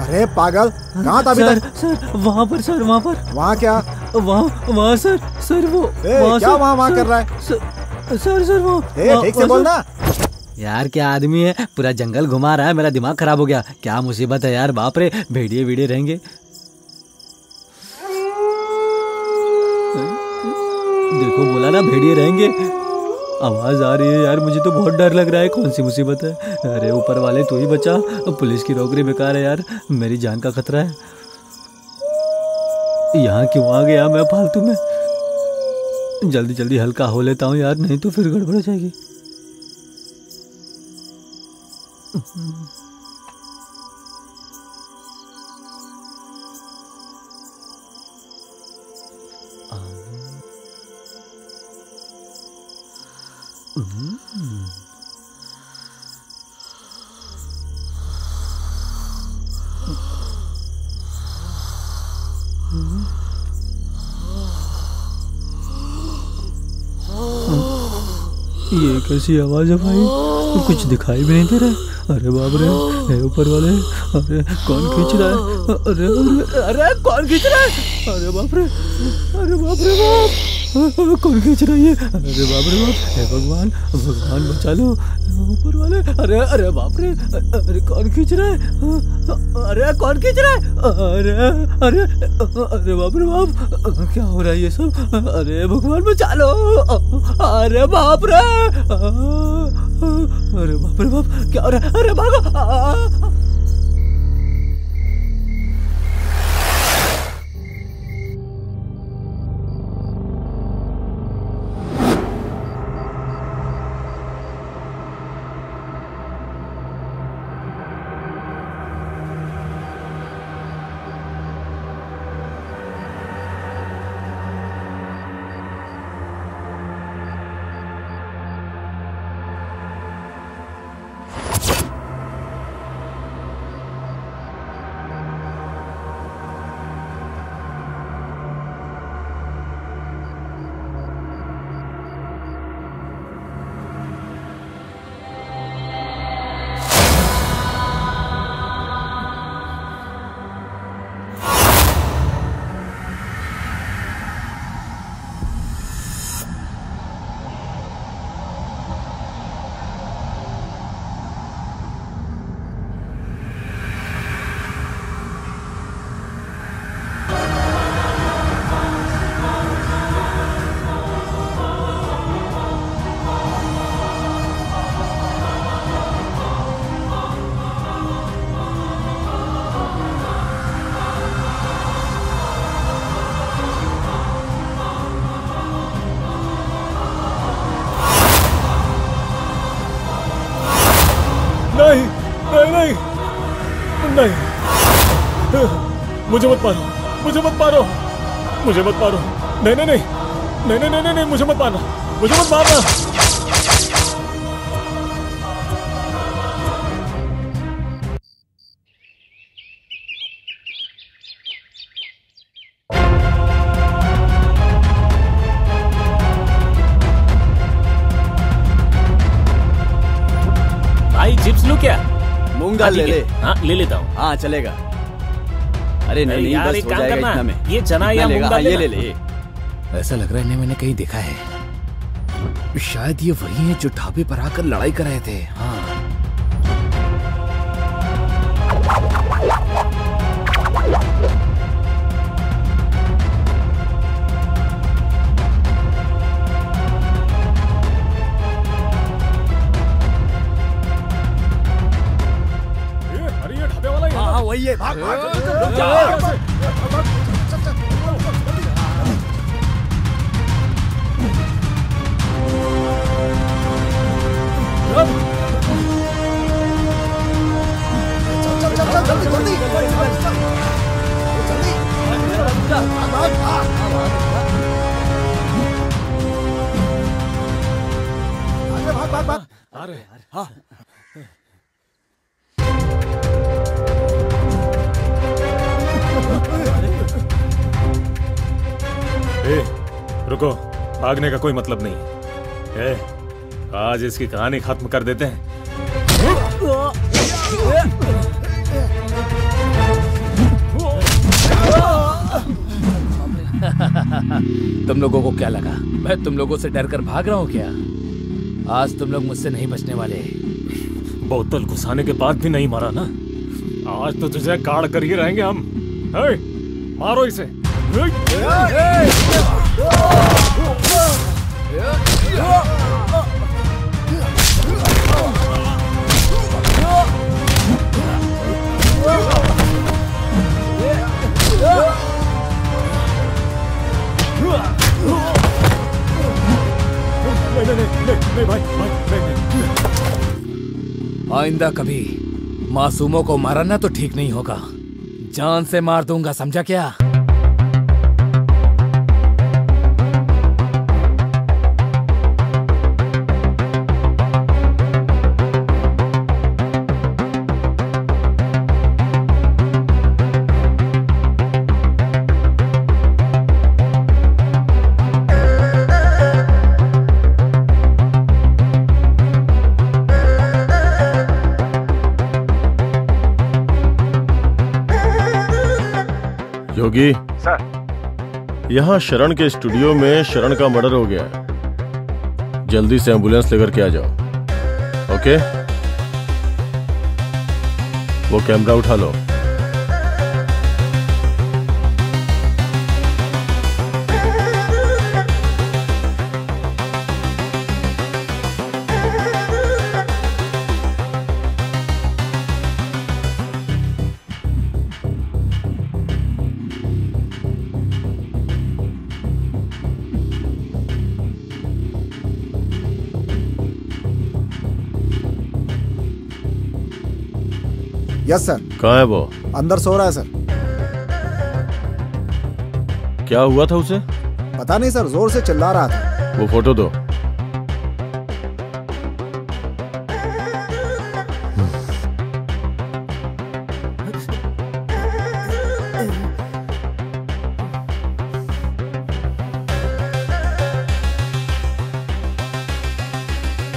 अरे पागल कहाँ था अभी
सर
तक?
सर वहाँ पर सर वहाँ पर।
वहाँ क्या?
वहाँ वहाँ सर सर वो
ए,
वहाँ
क्या
सर,
वहाँ वहाँ कर रहा है?
सर सर सर वो
ए, ठीक से बोलना।
यार क्या आदमी है? पूरा जंगल घुमा रहा है मेरा दिमाग खराब हो गया। क्या मुसीबत है यार बाप रे भेड़िए भेड़िए रहेंगे। देखो बोला ना भेड़िए रहेंगे। आवाज़ आ रही है यार मुझे तो बहुत डर लग रहा है कौन सी मुसीबत है? अरे ऊपर वाले तू ही बचा। पुलिस की नौकरी बेकार है यार मेरी जान का खतरा है। यहाँ क्यों आ गया मैं फालतू में? जल्दी जल्दी हल्का हो लेता हूँ यार नहीं तो फिर गड़बड़ हो जाएगी। कैसी आवाज़ है भाई? कुछ दिखाई भी नहीं दे रहा अरे बाप रे है ऊपर वाले, अरे, कौन खींच रहा है? अरे अरे अरे, कौन खींच रहा है? अरे बाप रे, अरे बाप रे, बाप। कौन खींच रहा है अरे बाप रे बाप, हे भगवान भगवान बचा लो। ऊपर वाले, अरे अरे बाप रे, अरे कौन खींच रहा है? अरे कौन खींच रहा है? अरे अरे अरे बाप रे बाप, क्या हो रहा है ये सब? अरे भगवान बचा लो। अरे बाप रे, अरे बाप रे बाप, क्या हो रहा है? अरे भागो।
मुझे मत मारो। मुझे मत मारो। मुझे मत मारो। नहीं नहीं नहीं। नहीं नहीं नहीं नहीं, मुझे मत मारना। मुझे मत मारना।
भाई चिप्स लू क्या?
मूंग दाल ले ले।
हाँ ले लेता हूँ।
हाँ चलेगा। अरे नहीं नहीं बस हो
काम
जाएगा
करना,
इतना में।
ये चना या
लेगा,
मूंग
हाँ, ये ले ले
ऐसा लग रहा है मैंने कहीं देखा है। शायद ये वही है जो ढाबे पर आकर लड़ाई कर रहे थे। हाँ।
ये, अरे ये ढाबे वाला ही है
हाँ? हाँ वही है। भाग। भाग।
भागने का कोई मतलब नहीं ए, आज इसकी कहानी खत्म कर देते हैं।
तुम लोगों को क्या लगा? मैं तुम लोगों से डर कर भाग रहा हूँ क्या? आज तुम लोग मुझसे नहीं बचने वाले।
बोतल घुसाने के बाद भी नहीं मारा ना? आज तो तुझे काट कर ही रहेंगे हम। ए, मारो इसे। नहीं नहीं नहीं नहीं भाई भाई नहीं नहीं
आइंदा कभी मासूमों को मारना तो ठीक नहीं होगा। जान से मार दूँगा, समझा क्या?
योगी
सर।
यहाँ शरण के स्टूडियो में शरण का मर्डर हो गया है। जल्दी से एंबुलेंस लेकर के आ जाओ। ओके? वो कैमरा उठा लो।
यस सर
कहाँ है वो?
अंदर सो रहा है सर
क्या हुआ था उसे?
पता नहीं सर ज़ोर से चिल्ला रहा था।
वो फ़ोटो दो।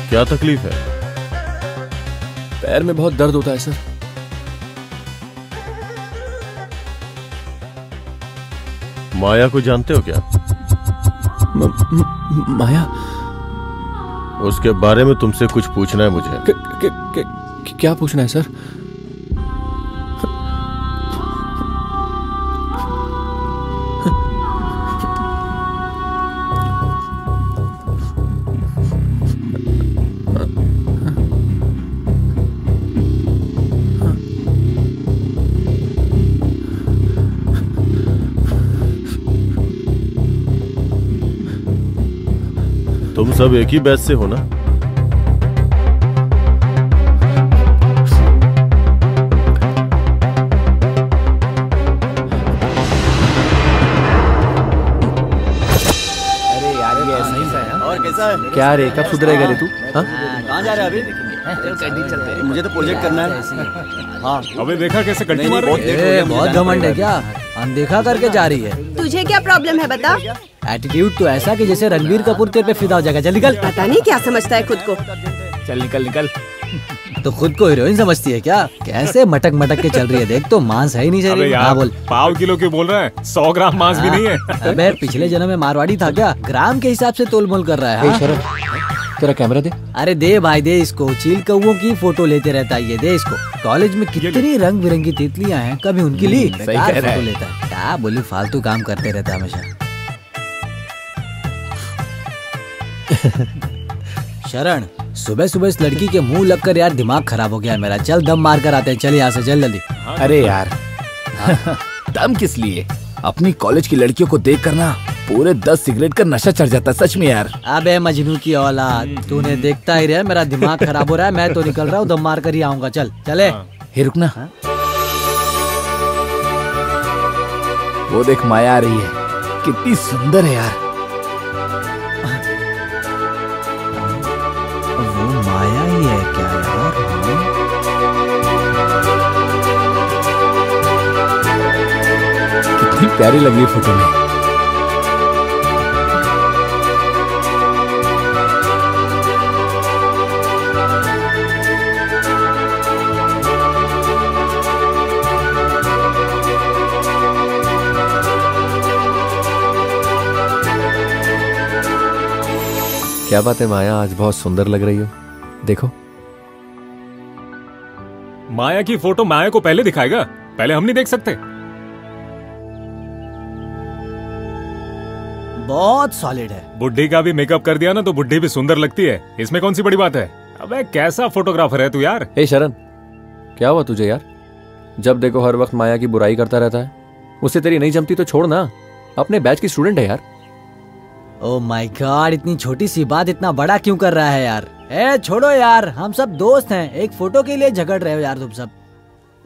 क्या तकलीफ़ है?
पैर में बहुत दर्द होता है सर
माया को जानते हो क्या?
म, म, माया?
उसके बारे में तुमसे कुछ पूछना है मुझे।
क, क, क, क्या पूछना है सर?
सब एक ही बैच से हो ना?
क्या रे कब सुधरेगा रे तू? हाँ। हाँ?
कहाँ जा रहे अभी? चलते मुझे तो प्रोजेक्ट करना है। हाँ।
अबे देखा कैसे
बहुत
घमंड है क्या? अनदेखा करके जा रही है।
तुझे क्या प्रॉब्लम है बता?
एटीट्यूड तो ऐसा कि जैसे रणबीर कपूर तेरे पे फिदा हो जाएगा। चल निकल।
पता नहीं क्या समझता है खुद को।
चल निकल निकल।
तो खुद को हीरोइन समझती है क्या? कैसे मटक मटक के चल रही है? देख तो मांस है ही नहीं शरीर। हाँ बोल।
पाव किलो क्यों बोल रहा है सौ ग्राम मांस भी नहीं है।
अबे पिछले जन्म में मारवाड़ी था क्या? ग्राम के हिसाब से तोल मोल कर रहा है हाँ?
तेरा कैमरा दे।
अरे दे भाई दे इसको। चील कौओं की फ़ोटो लेते रहता है ये दे इसको। कॉलेज में कितनी रंग बिरंगी तितलियाँ हैं कभी उनकी ली। बेकार
कह रहा
फ़ोटो
है।
लेता है। क्या बोली फालतू काम करते रहता है हमेशा। शरण सुबह सुबह इस लड़की के मुँह लगकर यार दिमाग खराब हो गया है मेरा। चल दम मार कर आते हैं। चल यहाँ से चल जल्दी।
अरे यार। दम किस लिए? अपनी कॉलेज की लड़कियों को देख कर ना पूरे दस सिगरेट का नशा चढ़ जाता सच में यार।
अबे मजनू की औलाद तूने देखता ही रहा मेरा दिमाग खराब हो रहा है मैं तो निकल रहा हूँ दम मार कर ही आऊँगा। चल चले।
हे। रुकना वो देख माया आ रही है। कितनी सुंदर है यार।
वो माया ही है क्या यार हाँ?
कितनी प्यारी लग रही फ़ोटो में
क्या बात है माया आज बहुत सुंदर लग रही हो? देखो।
माया की फ़ोटो माया को पहले दिखाएगा पहले हम नहीं देख सकते।
बहुत सॉलिड है।
बुढ़ी का भी मेकअप कर दिया ना तो बुढ़ी भी सुंदर लगती है। इसमें कौन सी बड़ी बात है? अबे कैसा फोटोग्राफर है तू यार?
ए शरण क्या हुआ तुझे यार? जब देखो हर वक्त माया की बुराई करता रहता है उससे तेरी नहीं जमती तो छोड़ ना। अपने बैच की स्टूडेंट है यार।
ओ माय गॉड इतनी छोटी सी बात इतना बड़ा क्यों कर रहा है यार? ए छोड़ो यार हम सब दोस्त हैं एक फ़ोटो के लिए झगड़ रहे हो यार तुम सब।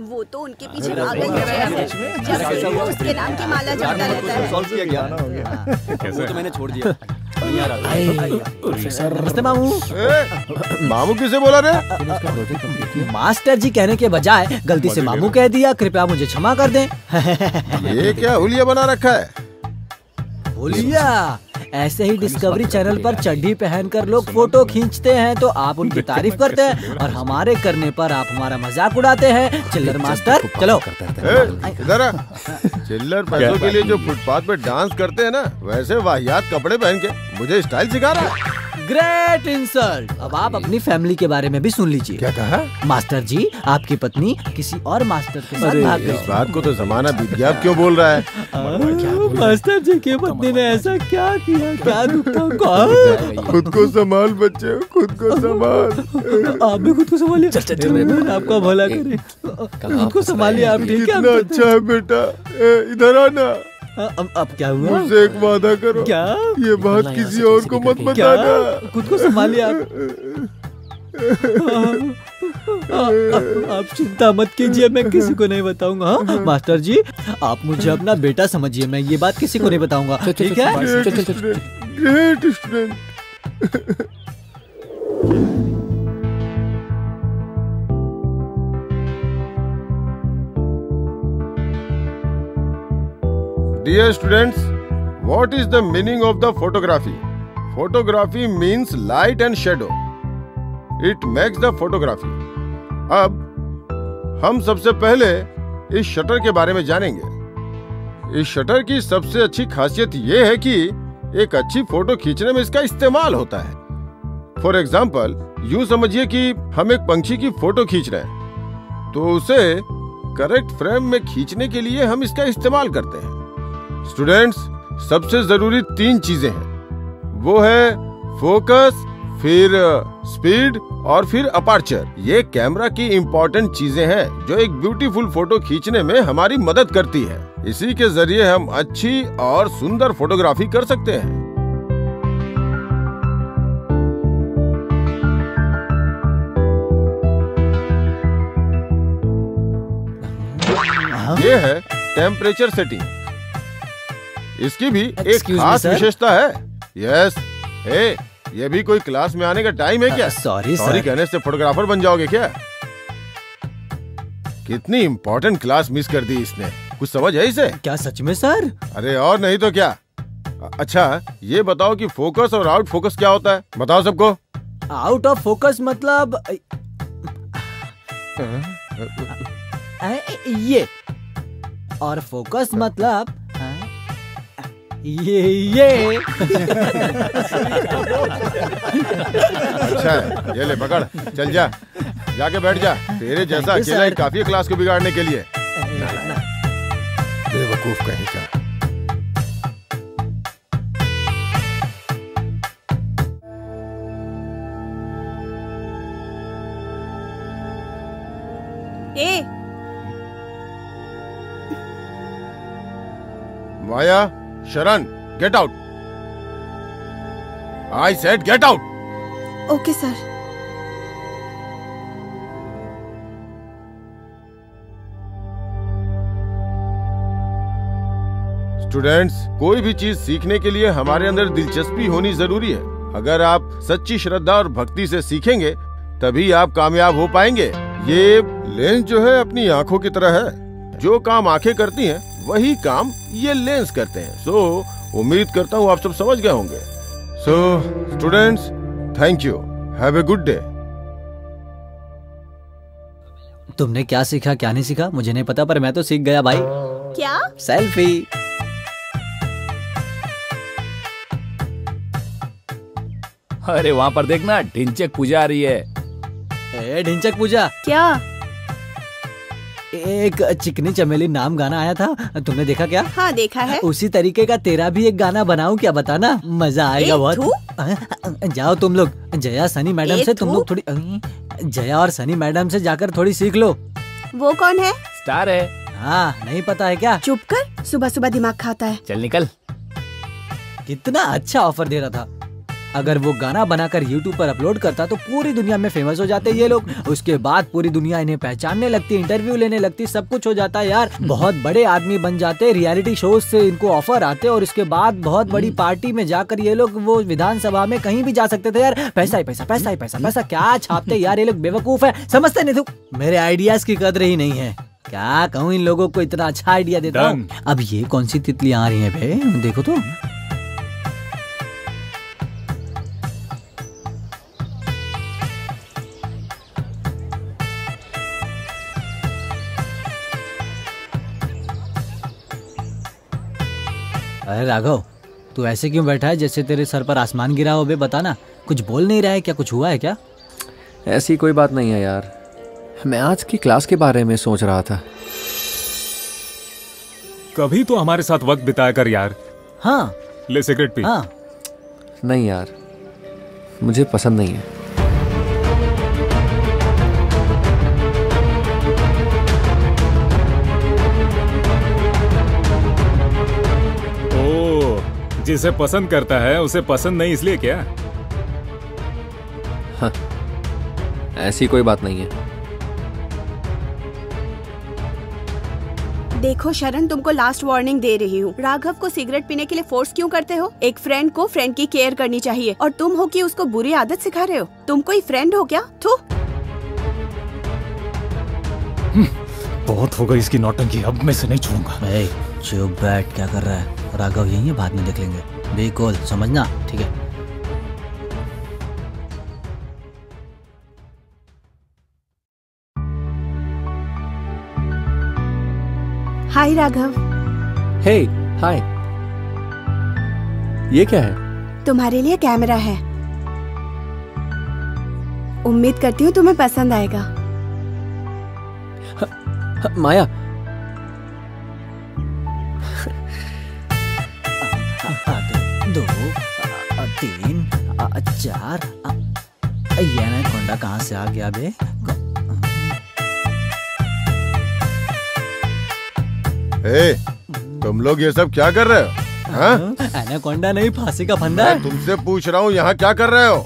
वो तो उनके पीछे पागल है जब भी उसके नाम की माला जपता रहता है।
सॉल्व किया गया। वो तो मैंने छोड़ दिया। नहीं आ रहा
नमस्ते मामू।
मामू किसे बोला रे?
मास्टर जी कहने के बजाय गलती से मामू कह दिया कृपया मुझे क्षमा कर दें।
ये क्या हुलिया बना रखा है?
बोलिया ऐसे ही डिस्कवरी चैनल पर चड्डी पहनकर लोग फ़ोटो खींचते हैं तो आप उनकी तारीफ़ करते हैं और हमारे करने पर आप हमारा मज़ाक उड़ाते हैं। चिल्लर मास्टर चलो।
इधर चिल्लर पैसों के लिए जो फुटपाथ पे डांस करते हैं ना वैसे वाहियात कपड़े पहन के मुझे स्टाइल सिखा रहा है।
Great insult. अब आप अपनी फैमिली के बारे में भी सुन लीजिए।
क्या कहा?
मास्टर जी आपकी पत्नी किसी और मास्टर के साथ भाग गई
इस बात को तो जमाना बीत गया। क्यों बोल रहा है?
मास्टर जी की पत्नी ने ऐसा क्या किया? क्या दुख था
खुद को संभाल बच्चे खुद को संभाल।
आप भी खुद को संभालिए। आपका भला करे। खुद को संभालिए आप ठीक है?
अच्छा है बेटा। इधर आना।
अब अब क्या हुआ?
मुझसे एक वादा करो।
क्या?
ये बात किसी और को मत बताना।
खुद को संभालिए आप। आप आप चिंता मत कीजिए मैं किसी को नहीं बताऊँगा हाँ? मास्टर जी आप मुझे अपना बेटा समझिए मैं ये बात किसी को नहीं बताऊँगा। ठीक है?
Dear students, what is the meaning of the photography? Photography means light and shadow. It makes the photography. अब हम सबसे पहले इस शटर के बारे में जानेंगे इस शटर की सबसे अच्छी खासियत यह है कि एक अच्छी फ़ोटो खींचने में इसका इस्तेमाल होता है फॉर एग्ज़ाम्पल यूँ समझिए कि हम एक पंछी की फ़ोटो खींच रहे हैं तो उसे करेक्ट फ्रेम में खींचने के लिए हम इसका इस्तेमाल करते हैं स्टूडेंट्स, सबसे ज़रूरी तीन चीज़ें हैं। वो है फोकस, फिर स्पीड और फिर अपार्चर। ये कैमरा की इम्पोर्टेंट चीज़ें हैं, जो एक ब्यूटीफुल फ़ोटो खींचने में हमारी मदद करती है। इसी के ज़रिए हम अच्छी और सुंदर फोटोग्राफी कर सकते हैं। ये है टेम्परेचर सेटिंग इसकी भी एक
Excuse
खास विशेषता है। यस ए ये भी कोई क्लास में आने का टाइम है क्या?
सॉरी
सॉरी कहने से फोटोग्राफर बन जाओगे क्या? कितनी इम्पोर्टेंट क्लास मिस कर दी इसने। कुछ समझ है इसे?
क्या सच में सर
अरे और नहीं तो क्या? अच्छा ये बताओ कि फोकस और आउट फोकस क्या होता है? बताओ सबको।
आउट ऑफ़ फोकस मतलब ये। और फोकस मतलब ये ये।
अच्छा है ये ले पकड़। चल जा। जाके बैठ जा। तेरे जैसा अकेला ही काफ़ी क्लास को बिगाड़ने के लिए। बेवकूफ़ कहीं का
ए।
Maya? Sharan get out I said get out
okay sir
students कोई भी चीज़ सीखने के लिए हमारे अंदर दिलचस्पी होनी ज़रूरी है। अगर आप सच्ची श्रद्धा और भक्ति से सीखेंगे तभी आप कामयाब हो पाएँगे। ये लेंस जो है अपनी आँखों की तरह है। जो काम आँखें करती हैं वही काम ये लेंस करते हैं। सो so, उम्मीद करता हूँ आप सब समझ गए होंगे। So students thank you have a good day
तुमने क्या सीखा क्या नहीं सीखा? मुझे नहीं पता पर मैं तो सीख गया भाई।
क्या?
सेल्फी
अरे वहाँ पर देखना ढिंचक पूजा आ रही है।
ए ढिंचक पूजा।
क्या?
एक चिकनी चमेली नाम गाना आया था। तुमने देखा क्या?
हाँ देखा है।
उसी तरीके का तेरा भी एक गाना बनाऊँ क्या बताना? मज़ा आएगा बहुत। जाओ तुम लोग। जया सनी मैडम से तुम लोग थोड़ी जया और सनी मैडम से जाकर थोड़ी सीख लो।
वो कौन है?
स्टार है।
हाँ नहीं पता है क्या?
चुप कर सुबह सुबह दिमाग खाता है।
चल निकल।
कितना अच्छा ऑफ़र दे रहा था। अगर वो गाना बनाकर YouTube पर अपलोड करता तो पूरी दुनिया में फ़ेमस हो जाते ये लोग। उसके बाद पूरी दुनिया इन्हें पहचानने लगती इंटरव्यू लेने लगती सब कुछ हो जाता है यार। बहुत बड़े आदमी बन जाते रियलिटी शोज़ से इनको ऑफ़र आते और उसके बाद बहुत बड़ी पार्टी में जाकर ये लोग वो विधानसभा में कहीं भी जा सकते थे यार। पैसा ही पैसा पैसा ही पैसा पैसा क्या छापते यार ये लोग बेवकूफ़ है समझते नहीं तू मेरे आइडियाज़ की कदर ही नहीं है। क्या कहूँ इन लोगों को इतना अच्छा आइडिया देता हूँ? अब ये कौन सी तितलियाँ आ रही है बे? देखो तो। अरे राघव तू ऐसे क्यों बैठा है जैसे तेरे सर पर आसमान गिरा हो बे? बता ना कुछ बोल नहीं रहा है क्या? कुछ हुआ है क्या?
ऐसी कोई बात नहीं है यार। मैं आज की क्लास के बारे में सोच रहा था।
कभी तो हमारे साथ वक्त बिताया कर यार।
हाँ।
ले सिगरेट पी।
हाँ।
नहीं यार मुझे पसंद नहीं है।
जिसे पसंद करता है उसे पसंद नहीं इसलिए क्या?
हाँ, ऐसी कोई बात नहीं है।
देखो शरण तुमको लास्ट वार्निंग दे रही हूँ। राघव को सिगरेट पीने के लिए फोर्स क्यों करते हो? एक फ्रेंड को फ्रेंड की केयर करनी चाहिए। और तुम हो कि उसको बुरी आदत सिखा रहे हो? तुम कोई फ्रेंड हो क्या? थू।
बहुत हो गई इसकी नौटंकी अब मैं से नहीं छोड़ूँगा।
चुप बैठ क्या कर रहा है? राघव यही है बाद में देख लेंगे। बी कॉल समझना ठीक है।
हाय राघव।
हे हाय ये क्या है?
तुम्हारे लिए कैमरा है। उम्मीद करती हूँ तुम्हें पसंद आएगा।
हाँ, माया
दो तीन चार ये ना कोंडा कहाँ से आ गया बे
ए, तुम लोग ये सब क्या कर रहे हो हाँ?
एनाकोंडा नहीं फांसी का फंदा
तुमसे पूछ रहा हूँ यहाँ क्या कर रहे हो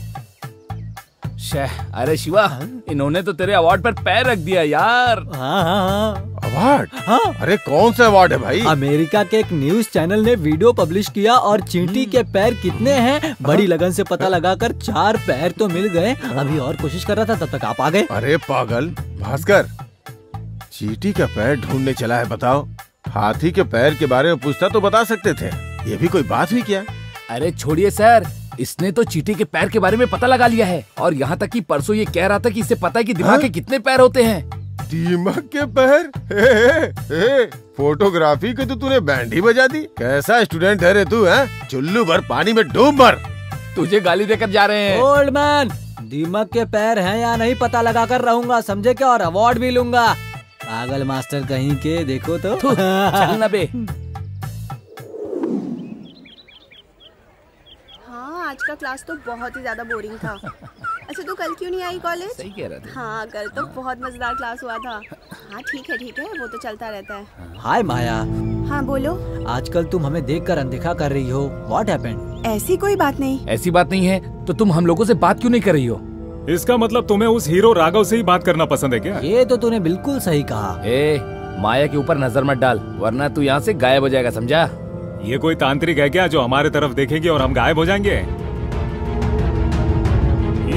शह, अरे शिवा इन्होंने तो तेरे अवार्ड पर पैर रख दिया यार।
हाँ हाँ हाँ।
अवार्ड
हाँ।
अरे कौन सा अवार्ड है भाई?
अमेरिका के एक न्यूज़ चैनल ने वीडियो पब्लिश किया और चींटी के पैर कितने हैं? बड़ी लगन से पता लगाकर चार पैर तो मिल गए। अभी और कोशिश कर रहा था तब तक आप आ गए।
अरे पागल भास्कर चीटी का पैर ढूँढने चला है बताओ। हाथी के पैर के बारे में पूछता तो बता सकते थे। ये भी कोई बात हुई क्या?
अरे छोड़िए सर। इसने तो चीटी के पैर के बारे में पता लगा लिया है। और यहाँ तक कि परसों ये कह रहा था कि इसे पता है कि दिमाग
हाँ?
के कितने पैर होते हैं।
दीमक के पैर? हे, हे, हे, फोटोग्राफी के तो तूने बैंड ही बजा दी। कैसा स्टूडेंट है रे तू है? चुल्लू भर पानी में डूब भर
तुझे गाली देकर जा रहे हैं।
ओल्ड मैन दीमक के पैर हैं या नहीं पता लगा कर रहूँगा समझे क्या? और अवार्ड भी लूँगा। पागल मास्टर कहीं के देखो तो
चल ना बे।
आज का क्लास तो बहुत ही ज़्यादा बोरिंग था। अच्छा तू कल क्यों नहीं आई कॉलेज
सही कह रहा था
हाँ कल तो बहुत मज़ेदार क्लास हुआ था। हाँ ठीक है ठीक है वो तो चलता रहता है।
हाय माया।
हाँ बोलो।
आजकल तुम हमें देखकर अनदेखा कर रही हो। व्हाट हैपेंड
ऐसी कोई बात नहीं।
ऐसी बात नहीं है तो तुम हम लोगों से बात क्यों नहीं कर रही हो?
इसका मतलब तुम्हें उस हीरो राघव से ही बात करना पसंद है क्या?
ये तो तूने बिल्कुल सही कहा।
ए माया के ऊपर नज़र मत डाल वरना तू यहाँ से गायब हो जाएगा समझा?
ये कोई तांत्रिक है क्या जो हमारे तरफ़ देखेगी और हम गायब हो जाएँगे?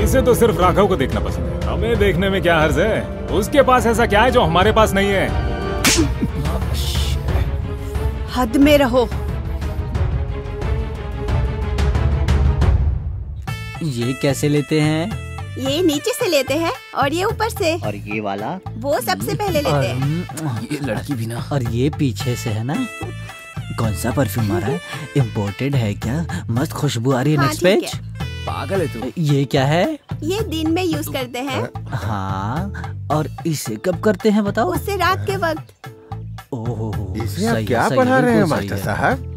इसे तो सिर्फ़ राघव को देखना पसंद है। हमें देखने में क्या हर्ज है? उसके पास ऐसा क्या है जो हमारे पास नहीं है?
हद में रहो।
ये कैसे लेते हैं?
ये नीचे से लेते हैं और ये ऊपर से।
और ये वाला?
वो सबसे पहले लेते हैं।
ये लड़की भी ना।
और ये पीछे से है ना? कौन सा परफ्यूम आ रहा है? इम्पोर्टेड है क्या? मस्त खुशबू आ रही है
हाँ,
नेक्स्ट पेज
पागल है तू।
ये क्या है?
ये दिन में यूज़ करते हैं।
हाँ और इसे कब करते हैं बताओ?
उससे रात के वक्त।
ओहो सही
क्या पढ़ा रहे हैं मास्टर साहब?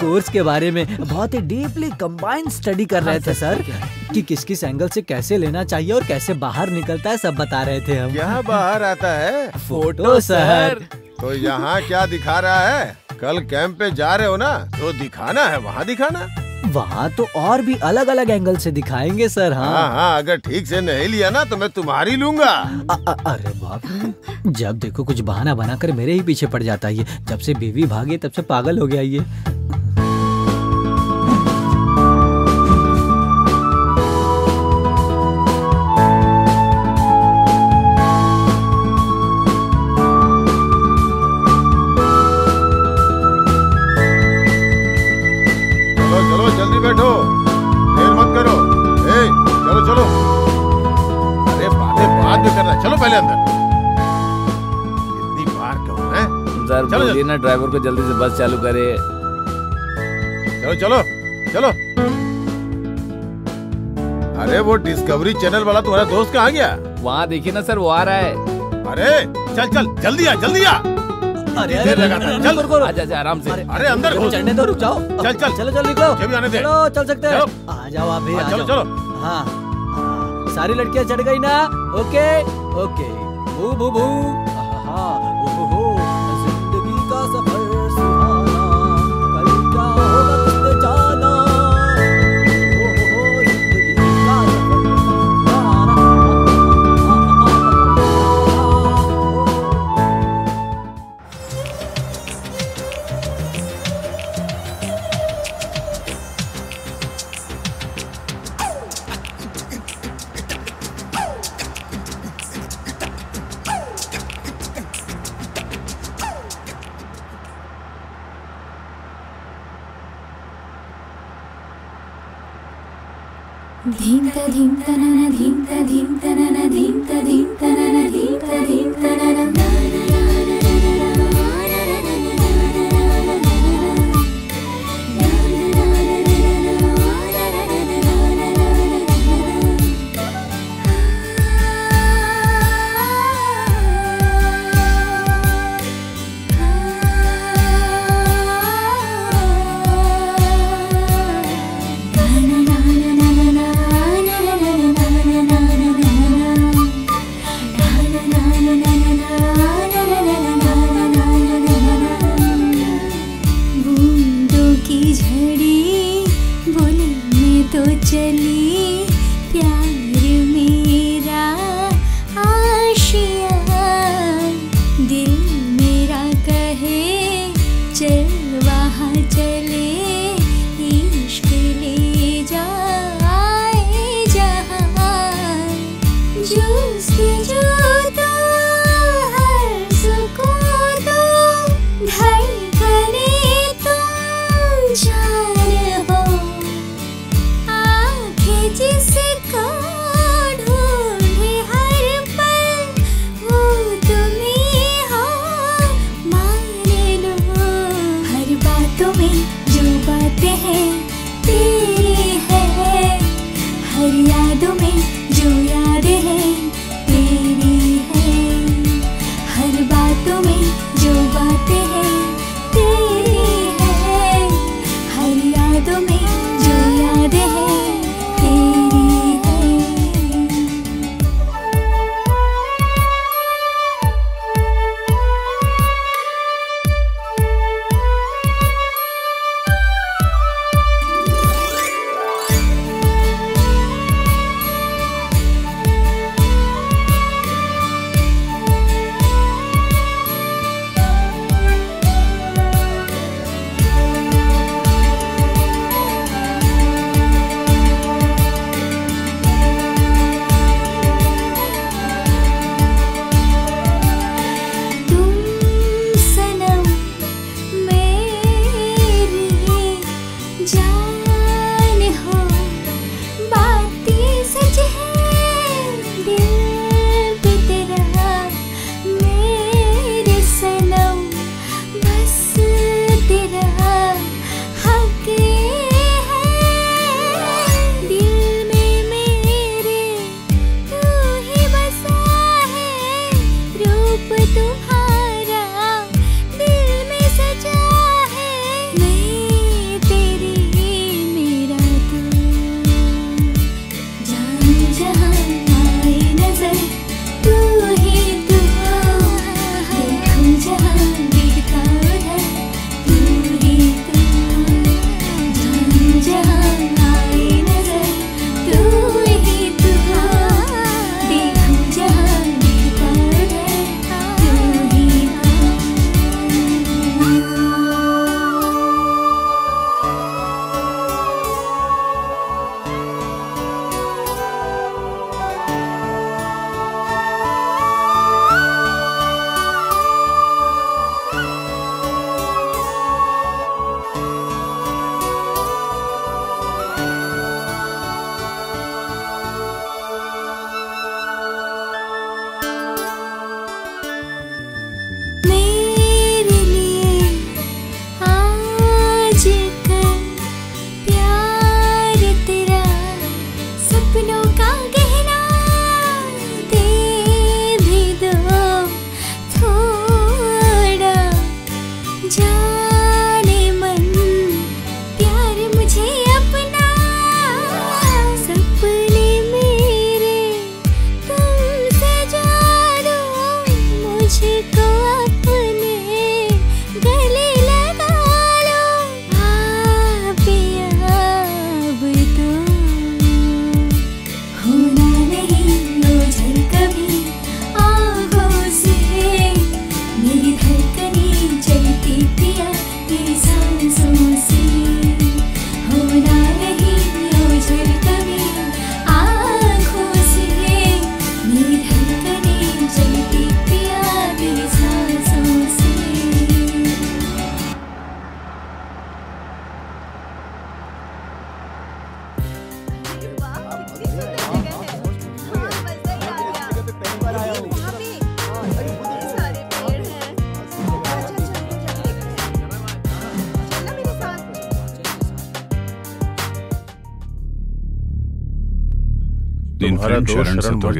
कोर्स के बारे में बहुत ही डीपली कंबाइंड स्टडी कर रहे थे सर कि किस किस एंगल से कैसे लेना चाहिए और कैसे बाहर निकलता है सब बता रहे थे हम।
यहाँ बाहर आता है?
Photo sir.
तो यहाँ क्या दिखा रहा है? कल कैंप पे जा रहे हो ना तो दिखाना है वहाँ दिखाना।
वहाँ तो और भी अलग अलग एंगल से दिखाएँगे सर
हाँ।
हाँ
हाँ अगर ठीक से नहीं लिया ना तो मैं तुम्हारी लूँगा।
अ- अ- अरे बाप जब देखो कुछ बहाना बनाकर मेरे ही पीछे पड़ जाता है जब से बीवी भागी तब से पागल हो गया ये।
पहले अंदर। कितनी बार कहूँ हैं
सर बोलिए ना ड्राइवर को जल्दी से बस चालू करे।
चलो चलो चलो। अरे वो डिस्कवरी चैनल वाला तुम्हारा दोस्त कहाँ गया?
वहाँ देखिए ना सर वो आ रहा है।
अरे चल चल जल्दी आ जल्दी आ।
अरे
देर चल
रुको।
आजा आजा आराम से।
अरे अंदर घुस
चढ़ने दो रुक जाओ।
चल, चल।
चलो चलो निकलो।
आने दे।
चलो चल सकते हैं। आ जाओ आप भी
चलो, चलो।
हाँ, सारी लड़कियाँ चढ़ गई ना? ओके ओके भू भू भू. हो,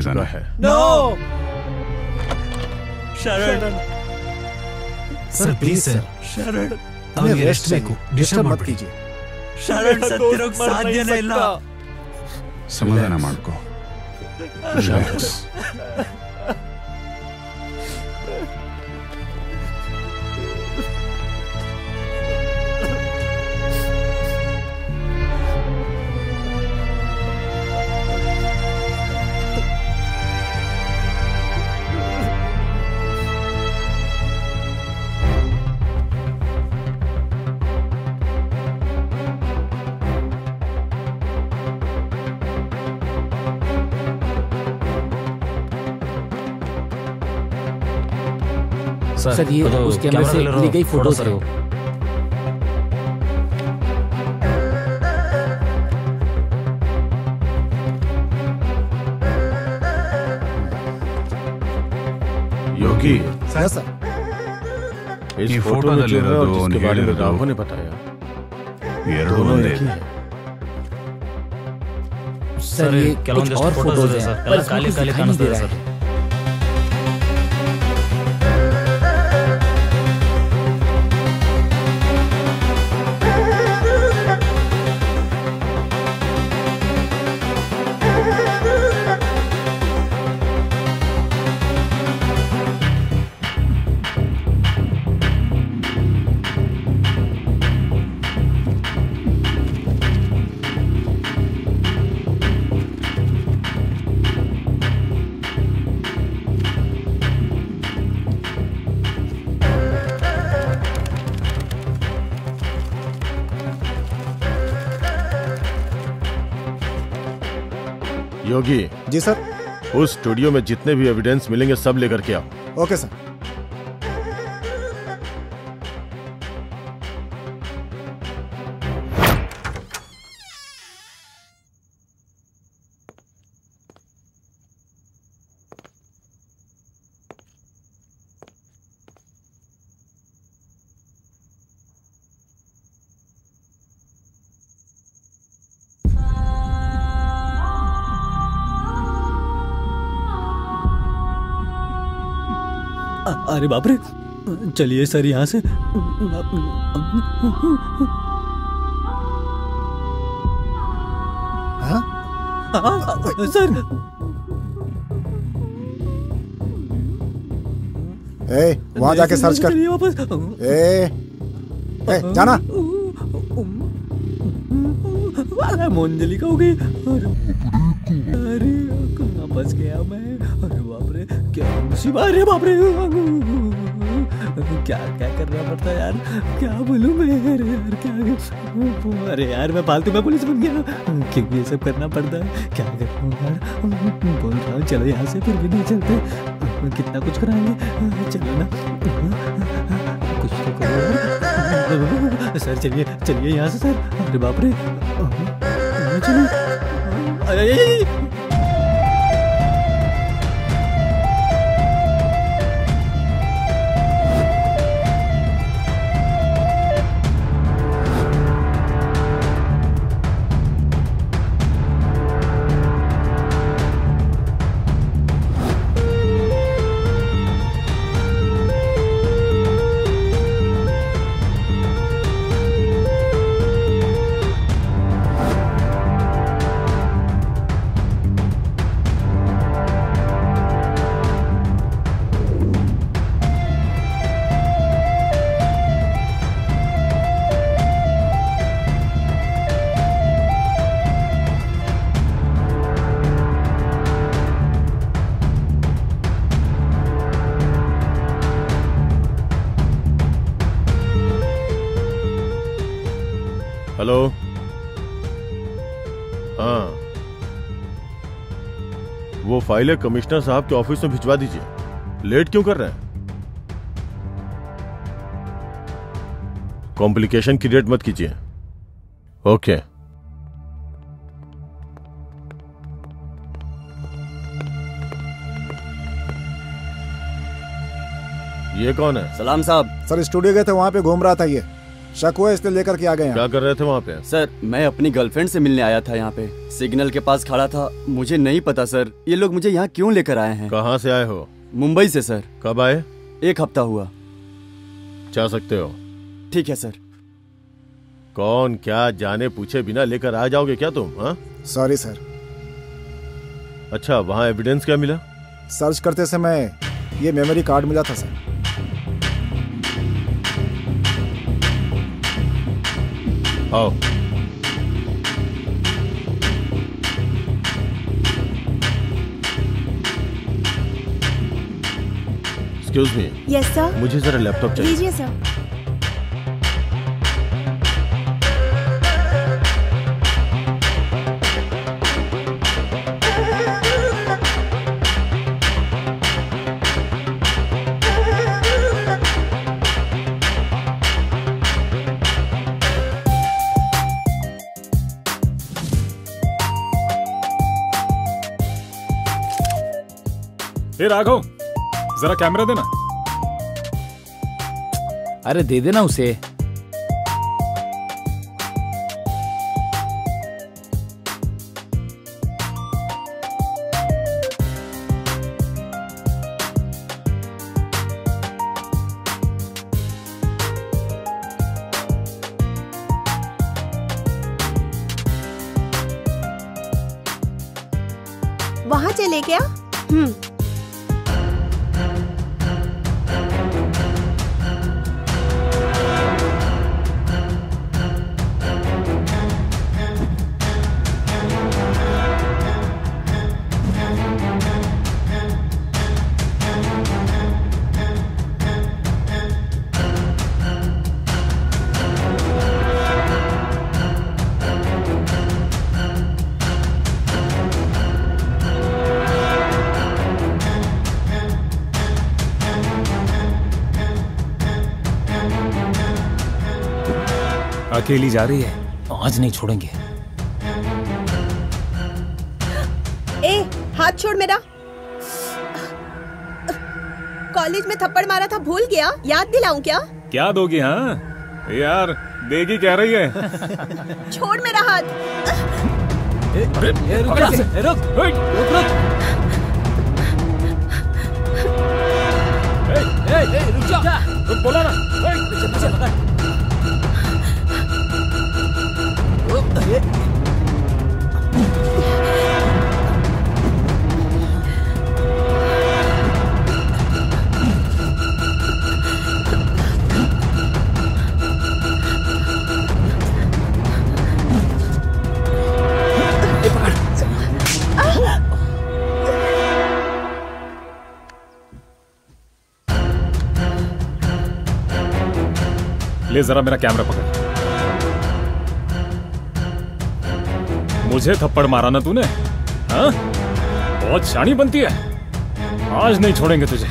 जाना है
नो
शरण सर प्लीज़ सर शरण
हमें रेस्ट देखो ಡಿಸ್ಟರ್ಬ್ मत कीजिए
ಶರಣ ಸತ್ತಿರೋಕ್ ಸಾಧ್ಯನೇ ಇಲ್ಲ
ಸಮಾಧಾನ ಮಾಡ್ಕೋ ರಿಲ್ಯಾಕ್ಸ್
सर ये
तो
उस कैमरे से
ली
गई फ़ोटोज़
है
योगी
सर सर।
इस फ़ोटो में ले रहा और जिसके बारे में राघव ने बताया
ये
दोनों एक ही
सर ये कुछ और फ़ोटोज़ हैं पर
काले
काले कहाँ दे रहा है।
जी सर।
उस स्टूडियो में जितने भी एविडेंस मिलेंगे सब लेकर के आओ।
ओके सर
अरे बाप रे चलिए सर यहाँ से
हाँ?
सर
ए वहाँ जाके सर्च कर
वापस
ए ए जाना
मोंजली का हो गई अरे कहाँ फंस गया मैं मुसीबत अरे बाप रे क्या क्या करना पड़ता है यार? क्या बोलूँ मैं? अरे यार, क्या अरे यार, मैं फालतू में पुलिस बन गया। क्यों ये सब करना पड़ता है? क्या करूँ यार? बोल रहा हूँ, चलो यहाँ से फिर भी नहीं चलते। कितना कुछ कराएँगे? चलो ना। कुछ तो करो। सर, चलिए चलिए यहाँ से, सर। अरे बाप रे चलो। अरे
फाइलें कमिश्नर साहब के ऑफ़िस में भिजवा दीजिए। लेट क्यों कर रहे हैं? कॉम्प्लिकेशन क्रिएट मत कीजिए। ओके ये कौन है?
सलाम साहब।
सर स्टूडियो गए थे वहाँ पे घूम रहा था ये। शक हुआ इसलिए लेकर के आ गए
क्या कर रहे थे वहाँ पे?
सर मैं अपनी गर्लफ्रेंड से मिलने आया था यहाँ पे। सिग्नल के पास खड़ा था। मुझे नहीं पता सर ये लोग मुझे यहाँ क्यों लेकर आए हैं?
कहाँ से आए हो?
मुंबई से सर।
कब आए?
एक हफ़्ता हुआ।
जा सकते हो।
ठीक है सर।
कौन क्या जाने पूछे बिना लेकर आ जाओगे क्या तुम हाँ?
सॉरी सर
अच्छा वहाँ एविडेंस क्या मिला?
सर्च करते समय ये मेमोरी कार्ड मिला था सर
आओ एक्सक्यूज मी
यस सर
मुझे जरा लैपटॉप चाहिए।
लीजिए सर
ए राघव जरा कैमरा देना।
अरे दे देना उसे।
अकेली जा रही है। आज नहीं छोड़ेंगे।
ए हाथ छोड़ मेरा। कॉलेज में थप्पड़ मारा था भूल गया। याद दिलाऊं क्या?
क्या दोगी हाँ? यार देगी कह रही है।
छोड़ मेरा हाथ।
ए, रुक ए, रुक रुक रुक ए, ए, रुक जा।
रुक बोला ना। ले जरा मेरा कैमरा पकड़। मुझे थप्पड़ मारा ना तूने हाँ? बहुत शानी बनती है। आज नहीं छोड़ेंगे तुझे।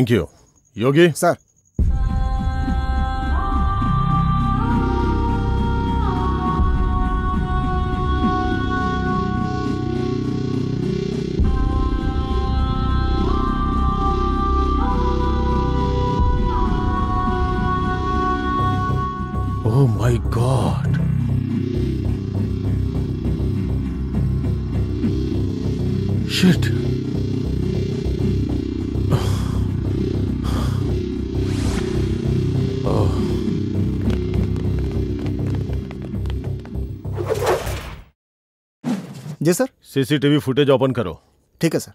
Thank you Yogi
sir
CCTV footage open करो।
ठीक है सर।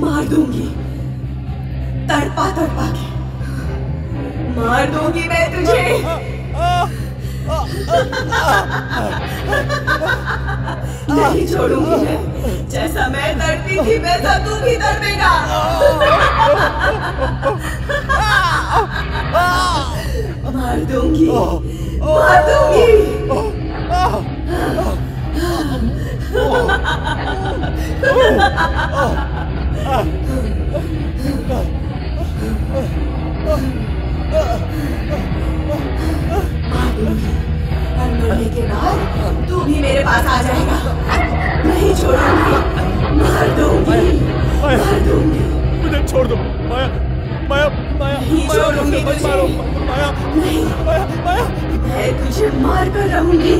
मार
दूँगी। तड़पा तड़पा के। मार दूँगी मैं तुझे। नहीं छोड़ूँगी मैं। जैसा मैं तड़पी थी, वैसा तू भी तड़पेगा। मार दूँगी। मार दूँगी। मरने के बाद तू भी मेरे पास आ जाएगा नहीं छोड़ूँगी मार दूँगी मार दूँगी
मुझे छोड़ दो माया माया माया
नहीं छोड़ूँगी तुझे
मारो माया
नहीं
माया माया।
मैं तुझे मार कर रहूँगी।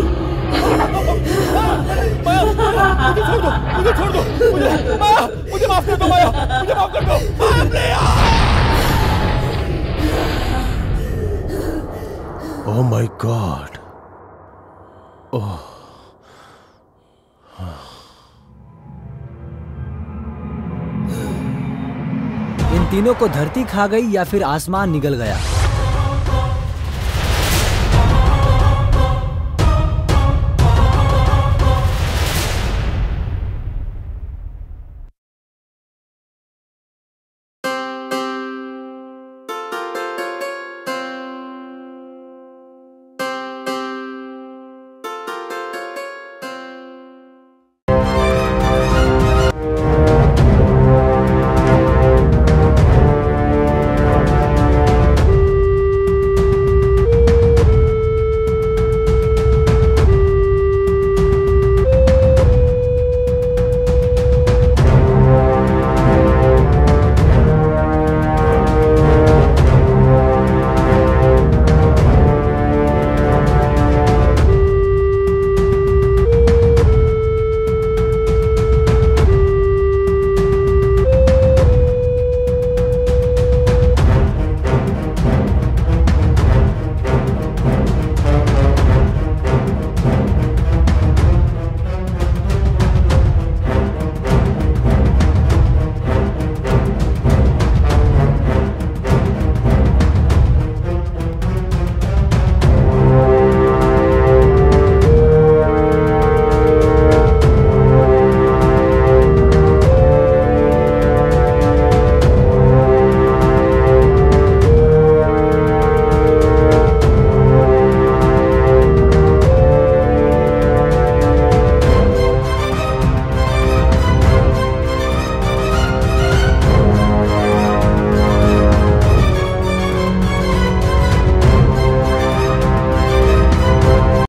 मुझे छोड़ दो मुझे छोड़ दो मुझे माया मुझे माफ़ कर दो माया मुझे माफ़ कर दो
ओह माय गॉड ओह
इन
तीनों को धरती खा गई या फिर आसमान निगल गया?